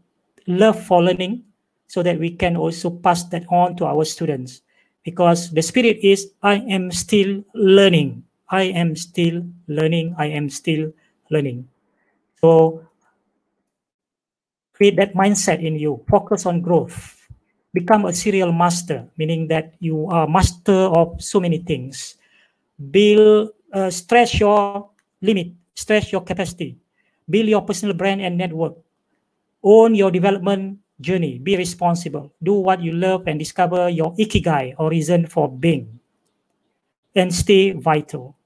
Speaker 2: love for learning so that we can also pass that on to our students. Because the spirit is, I am still learning. I am still learning. I am still learning. So create that mindset in you focus on growth become a serial master meaning that you are master of so many things. Build uh, stretch your limit stretch your capacity. Build your personal brand and network. Own your development journey. Be responsible. Do what you love and discover your ikigai or reason for being. And stay vital.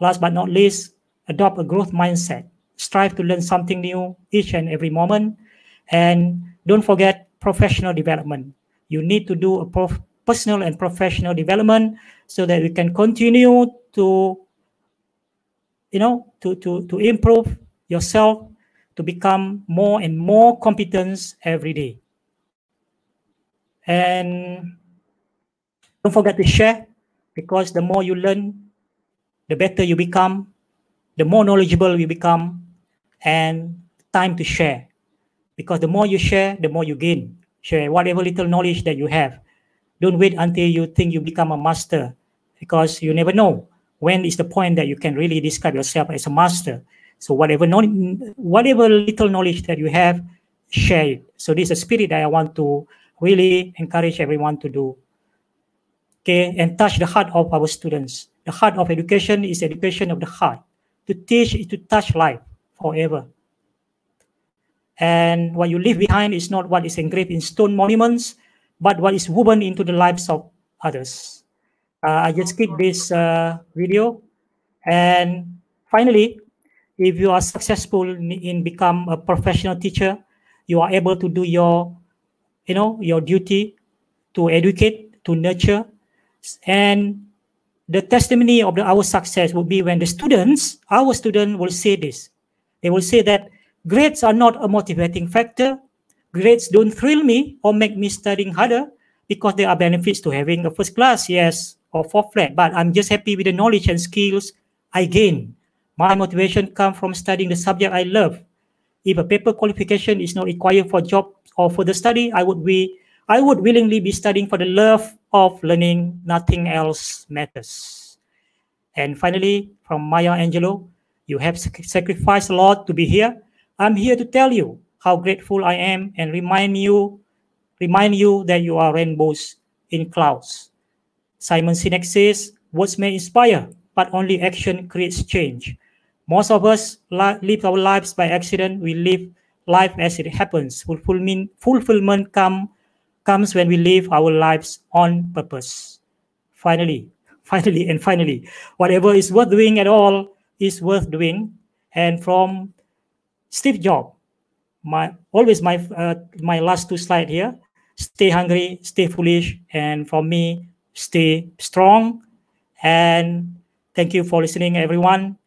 Speaker 2: Last but not least adopt a growth mindset. Strive to learn something new each and every moment. And don't forget professional development. You need to do a prof personal and professional development so that you can continue to, you know, to, to, to improve yourself to become more and more competent every day. And don't forget to share because the more you learn, the better you become, the more knowledgeable you become, and time to share because the more you share, the more you gain. Share whatever little knowledge that you have. Don't wait until you think you become a master because you never know when is the point that you can really describe yourself as a master. So whatever whatever little knowledge that you have, share it. So this is a spirit that I want to really encourage everyone to do. Okay, and touch the heart of our students. The heart of education is education of the heart. To teach is to touch life forever. And what you leave behind is not what is engraved in stone monuments, but what is woven into the lives of others. Uh, I just skip this uh, video. And finally, if you are successful in become a professional teacher, you are able to do your, you know, your duty to educate, to nurture, and the testimony of the, our success will be when the students, our students, will say this. They will say that Grades are not a motivating factor. Grades don't thrill me or make me studying harder because there are benefits to having a first class, yes, or four flat. But I'm just happy with the knowledge and skills I gain. My motivation comes from studying the subject I love. If a paper qualification is not required for job or for the study, I would be I would willingly be studying for the love of learning. Nothing else matters. And finally, from Maya Angelou, you have sacrificed a lot to be here. I'm here to tell you how grateful I am and remind you remind you that you are rainbows in clouds. Simon Sinek says, words may inspire, but only action creates change. Most of us live our lives by accident. We live life as it happens. Fulfillment, fulfillment come, comes when we live our lives on purpose. Finally, finally, and finally, whatever is worth doing at all is worth doing. And from Steve Jobs, my always my uh, my last two slide here. Stay hungry, stay foolish, and for me, stay strong. And thank you for listening, everyone.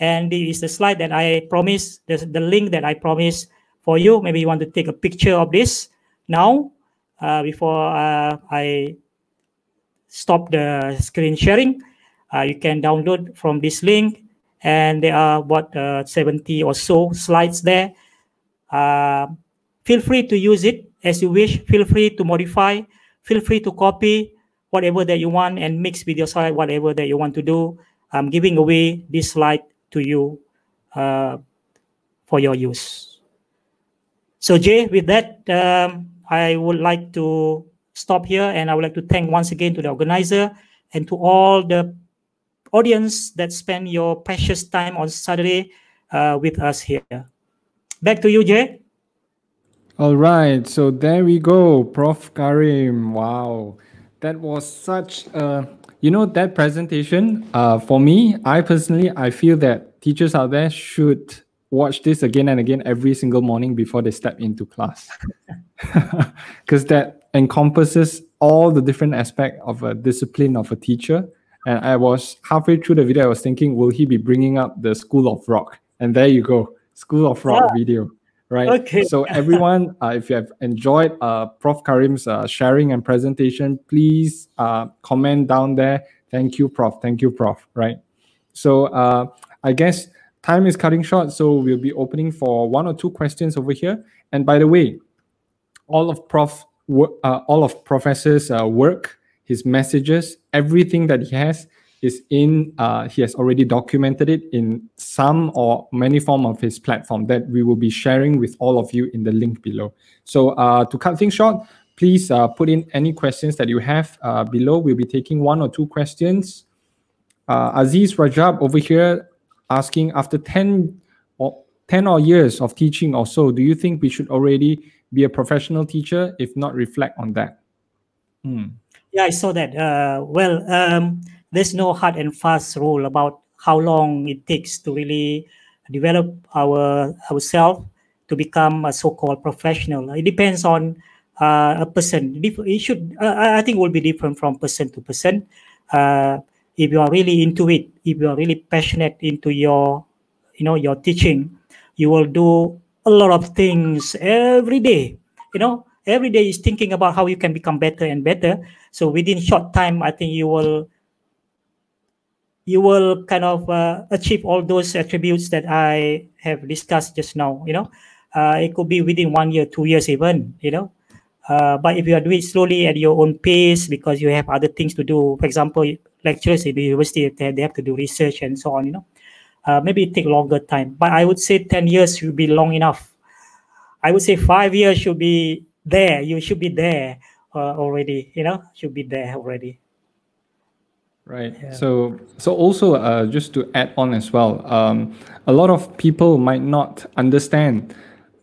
Speaker 2: And this is the slide that I promised, the, the link that I promised for you. Maybe you want to take a picture of this now. uh, before uh, I stop the screen sharing. Uh, you can download from this link, and there are what uh, 70 or so slides there. Uh, feel free to use it as you wish. Feel free to modify. Feel free to copy whatever that you want and mix with your slide whatever that you want to do. I'm giving away this slide to you uh, for your use. So Jay, with that, um, I would like to stop here and I would like to thank once again to the organizer and to all the audience that spend your precious time on Saturday uh, with us here. Back to you, Jay.
Speaker 1: All right, so there we go, Prof. Karim. Wow, that was such a, you know, that presentation. Uh, for me, I personally, I feel that teachers out there should watch this again and again every single morning before they step into class, because that encompasses all the different aspect of a discipline of a teacher. And I was halfway through the video, I was thinking, will he be bringing up the School of Rock? And there you go, School of Rock yeah. video right?
Speaker 2: Okay.
Speaker 1: So everyone, uh, if you have enjoyed uh, Prof. Karim's uh, sharing and presentation, please uh, comment down there. Thank you, Prof. Thank you, Prof. Right. So uh, I guess time is cutting short, so we'll be opening for one or two questions over here. And by the way, all of Prof. Uh, all of Professor's work, his messages, everything that he has is in uh, he has already documented it in some or many form of his platform that we will be sharing with all of you in the link below. So uh, to cut things short please uh, put in any questions that you have uh, below. We'll be taking one or two questions. Uh, aziz rajab over here asking after 10 or 10 or years of teaching or so do you think we should already be a professional teacher? If not reflect on that.
Speaker 2: Hmm. Yeah i saw that uh, well um, there's no hard and fast rule about how long it takes to really develop our ourselves to become a so-called professional. It depends on uh, a person. It should, uh, I think, will be different from person to person. Uh, if you are really into it, if you are really passionate into your, you know, your teaching, you will do a lot of things every day. You know, every day is thinking about how you can become better and better. So within short time, I think you will you will kind of uh, achieve all those attributes that I have discussed just now. You know, uh, it could be within one year, two years, even. You know, uh, but if you are doing slowly at your own pace because you have other things to do, for example, lecturers in the university they have to do research and so on. You know, uh, maybe it take longer time. But I would say ten years should be long enough. I would say five years should be there. You should be there uh, already. You know, should be there already.
Speaker 1: Right. Yeah. So, so also uh, just to add on as well, um, a lot of people might not understand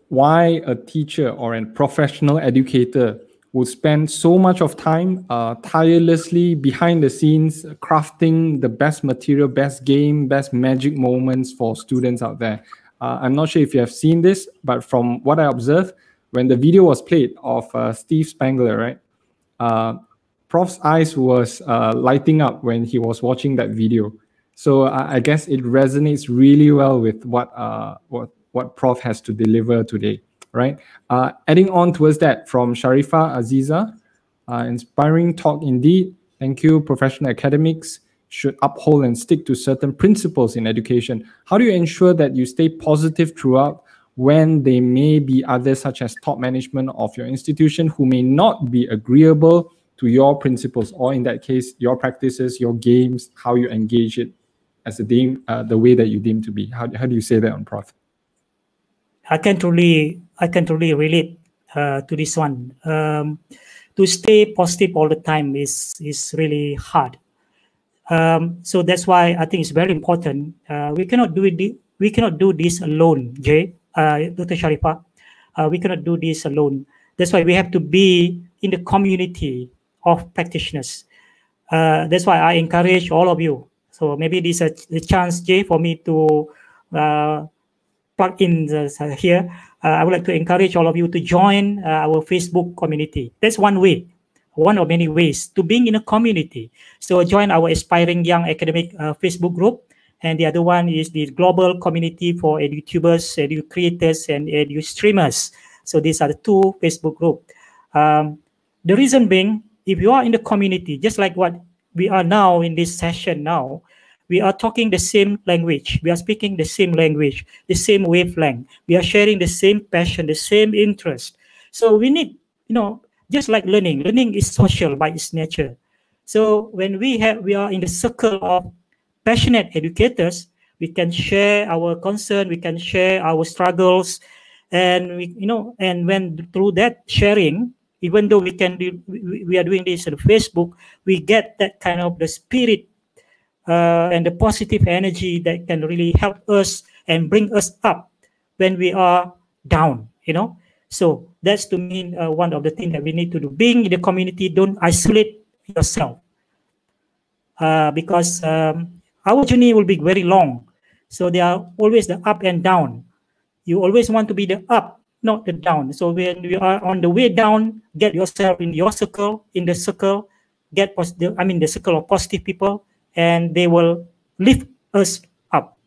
Speaker 1: why a teacher or a professional educator would spend so much of time uh, tirelessly behind the scenes crafting the best material, best game, best magic moments for students out there. Uh, I'm not sure if you have seen this, but from what I observed, when the video was played of uh, Steve Spangler, right? Uh, Prof's eyes was uh, lighting up when he was watching that video. So uh, I guess it resonates really well with what uh, what what Prof has to deliver today, right? Uh, adding on towards that from Sharifa Aziza, uh, inspiring talk indeed. Thank you. Professional academics should uphold and stick to certain principles in education. How do you ensure that you stay positive throughout when there may be others such as top management of your institution who may not be agreeable to your principles, or in that case, your practices, your games, how you engage it as a deem, uh, the way that you deem to be. How, how do you say that on Prof?
Speaker 2: I can truly, I can truly relate uh, to this one. Um, to stay positive all the time is is really hard. Um, so that's why I think it's very important. Uh, we cannot do it. We cannot do this alone, Jay, uh, Dr. Sharifa. Uh, we cannot do this alone. That's why we have to be in the community of practitioners. Uh, that's why I encourage all of you. So maybe this is a, chance, Jay, for me to uh, plug in the, uh, here. Uh, I would like to encourage all of you to join uh, our Facebook community. That's one way, one of many ways to being in a community. So join our Aspiring Young Academic Facebook group. And the other one is the global community for edutubers, edu creators, and edu streamers. So these are the two Facebook group. Um, the reason being, if you are in the community, just like what we are now in this session now, we are talking the same language. We are speaking the same language, the same wavelength. We are sharing the same passion, the same interest. So we need, you know, just like learning, learning is social by its nature. So when we have, we are in the circle of passionate educators, we can share our concern, we can share our struggles, and we, you know, and when through that sharing, even though we can do, we, are doing this on Facebook, we get that kind of the spirit uh, and the positive energy that can really help us and bring us up when we are down, you know. So that's to me uh, one of the things that we need to do. Being in the community, don't isolate yourself uh, because um, our journey will be very long. So there are always the up and down. You always want to be the up, not the down. So when you are on the way down, get yourself in your circle, in the circle, get positive, I mean the circle of positive people, and they will lift us up.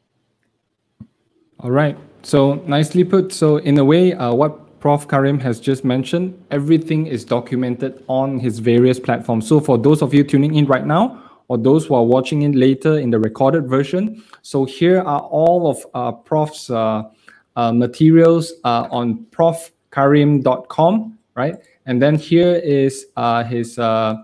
Speaker 1: All right. So nicely put. So in a way, uh, what Prof. Karim has just mentioned, everything is documented on his various platforms. So for those of you tuning in right now, or those who are watching it later in the recorded version, so here are all of uh, Prof's uh, uh, materials uh, on profkarim.com, right? And then here is uh, his uh,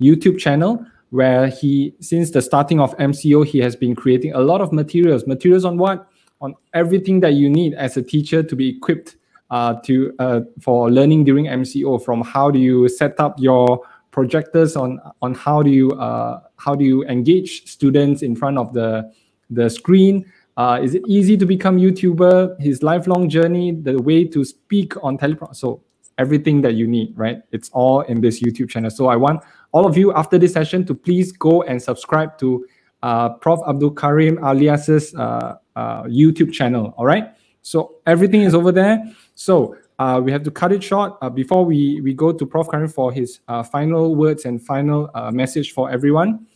Speaker 1: YouTube channel where he, since the starting of MCO, he has been creating a lot of materials. Materials on what? On everything that you need as a teacher to be equipped to for learning during MCO. From how do you set up your projectors on on how do you uh, how do you engage students in front of the the screen? Uh, is it easy to become YouTuber? His lifelong journey, the way to speak on teleprompter. So everything that you need, right? It's all in this YouTube channel. So I want all of you after this session to please go and subscribe to uh, Prof. Abdul Karim Alias's uh, uh, YouTube channel. All right. So everything is over there. So uh, we have to cut it short uh, before we, we go to Prof. Karim for his uh, final words and final message for everyone.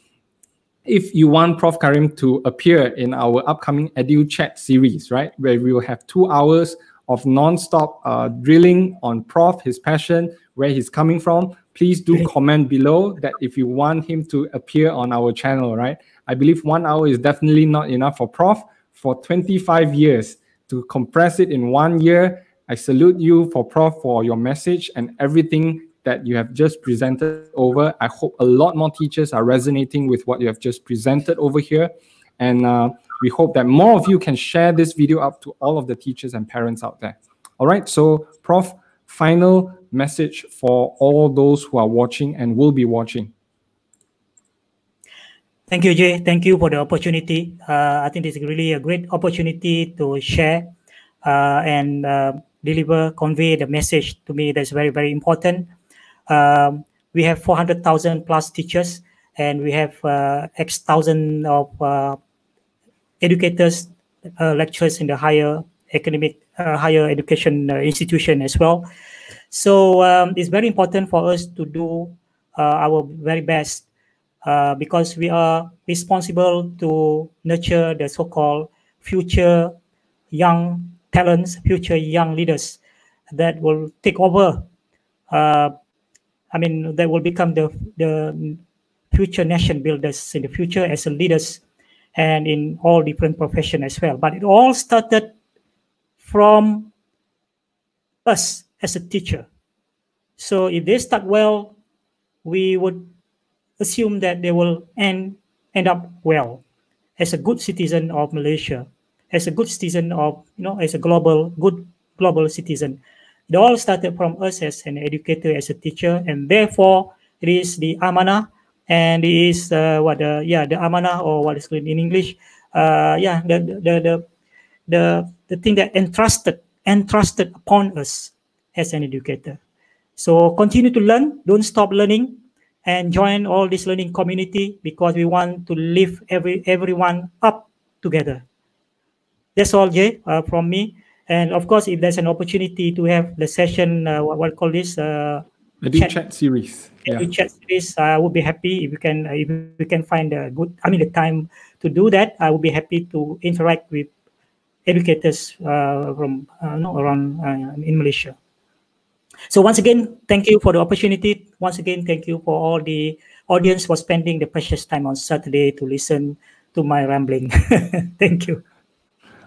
Speaker 1: If you want Prof. Karim to appear in our upcoming Edu Chat series, right, where we will have two hours of non-stop drilling on Prof, his passion, where he's coming from, please do comment below that if you want him to appear on our channel, right? I believe one hour is definitely not enough for Prof. For 25 years to compress it in one year, I salute you for Prof for your message and everything that you have just presented over. I hope a lot more teachers are resonating with what you have just presented over here. And uh, we hope that more of you can share this video up to all of the teachers and parents out there. All right, so Prof, final message for all those who are watching and will be watching?
Speaker 2: Thank you, Jay. Thank you for the opportunity. Uh, I think this is really a great opportunity to share uh, and uh, deliver, convey the message to me that's very, very important. Um, we have 400,000 plus teachers and we have uh, X thousand of uh, educators, uh, lecturers in the higher academic, higher education institution as well. So um, it's very important for us to do uh, our very best uh, because we are responsible to nurture the so-called future young talents, future young leaders that will take over. Uh, I mean, that will become the the future nation builders in the future as leaders and in all different professions as well. But it all started from us as a teacher. So if they start well, we would assume that they will end end up well as a good citizen of Malaysia, as a good citizen of you know as a global good global citizen. It all started from us as an educator, as a teacher, and therefore it is the amana, and it is uh, what the yeah the amana or what is called in English, uh, yeah the the the the the thing that entrusted entrusted upon us as an educator. So continue to learn, don't stop learning, and join all this learning community because we want to lift every everyone up together. That's all, Jay, uh, from me. And of course, if there's an opportunity to have the session, uh, what, what call this? Uh,
Speaker 1: chat, chat series.
Speaker 2: Yeah. chat series. I would be happy if you can if you can find a good. I mean, the time to do that. I would be happy to interact with educators uh, from uh, no, around uh, in Malaysia. So once again, thank you for the opportunity. Once again, thank you for all the audience for spending the precious time on Saturday to listen to my rambling. thank you.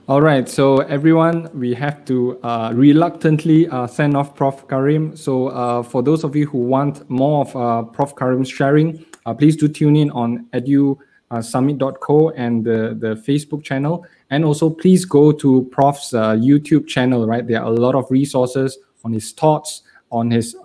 Speaker 1: All right, so everyone, we have to uh, reluctantly uh, send off Prof. Karim. So uh, for those of you who want more of uh, Prof. Karim's sharing, uh, please do tune in on edusummit.co and the, the Facebook channel. And also please go to Prof's uh, YouTube channel, right? There are a lot of resources on his thoughts, on his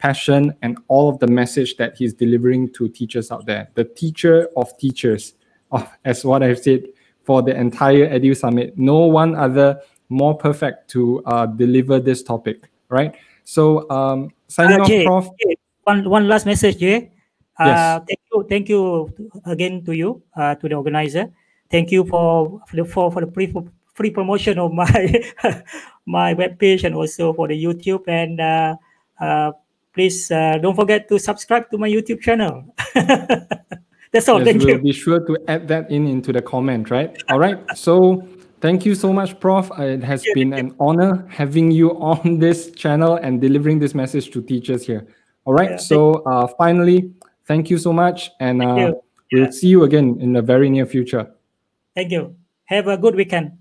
Speaker 1: passion, and all of the message that he's delivering to teachers out there. The teacher of teachers, as what I've said, for the entire Edu Summit. No one other more perfect to uh, deliver this topic, right? So um, signing uh, Jay, off, Prof.
Speaker 2: Jay, one one last message, Jay. Uh, yes. Thank you, thank you again to you, uh, to the organizer. Thank you for for the, for, the free free promotion of my my webpage and also for the YouTube. And uh, uh, please uh, don't forget to subscribe to my YouTube channel. That's all. Yes, thank
Speaker 1: we'll
Speaker 2: you.
Speaker 1: be sure to add that in into the comment, right? All right. So thank you so much, Prof. It has yeah, been an honor having you on this channel and delivering this message to teachers here. All right. Yeah, so uh, finally, thank you so much, and uh, we'll see you again in the very near future.
Speaker 2: Thank you. Have a good weekend.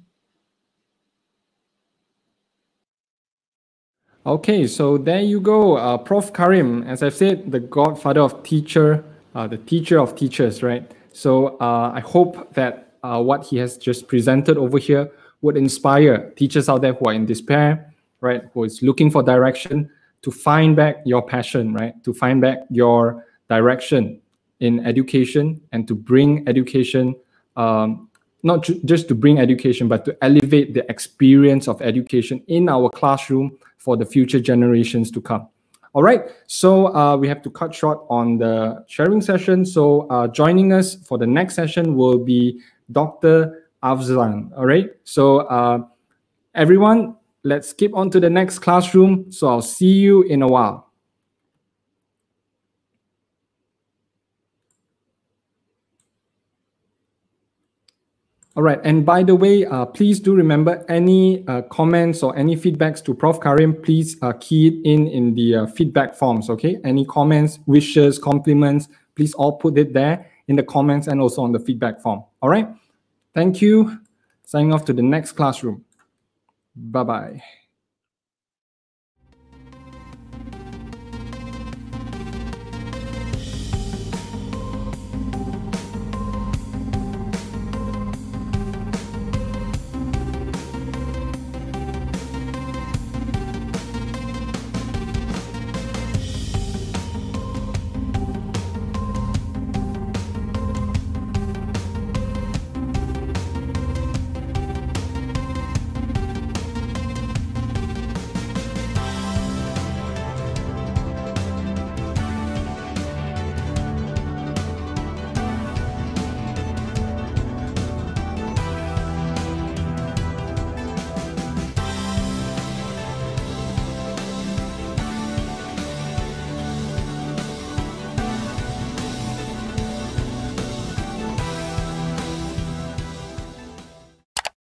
Speaker 1: Okay, so there you go. Uh, Prof. Karim, as I've said, the godfather of teacher uh, the teacher of teachers, right? So uh, I hope that uh, what he has just presented over here would inspire teachers out there who are in despair, right? Who is looking for direction to find back your passion, right? To find back your direction in education and to bring education, um, not ju just to bring education, but to elevate the experience of education in our classroom for the future generations to come. All right, so uh, we have to cut short on the sharing session. So uh, joining us for the next session will be Dr. Afzan. All right, so uh, everyone, let's skip on to the next classroom. So I'll see you in a while. All right, and by the way, uh, please do remember any uh, comments or any feedbacks to Prof. Karim, please uh, key it in in the uh, feedback forms, okay? Any comments, wishes, compliments, please all put it there in the comments and also on the feedback form, all right? Thank you. Signing off to the next classroom. Bye-bye.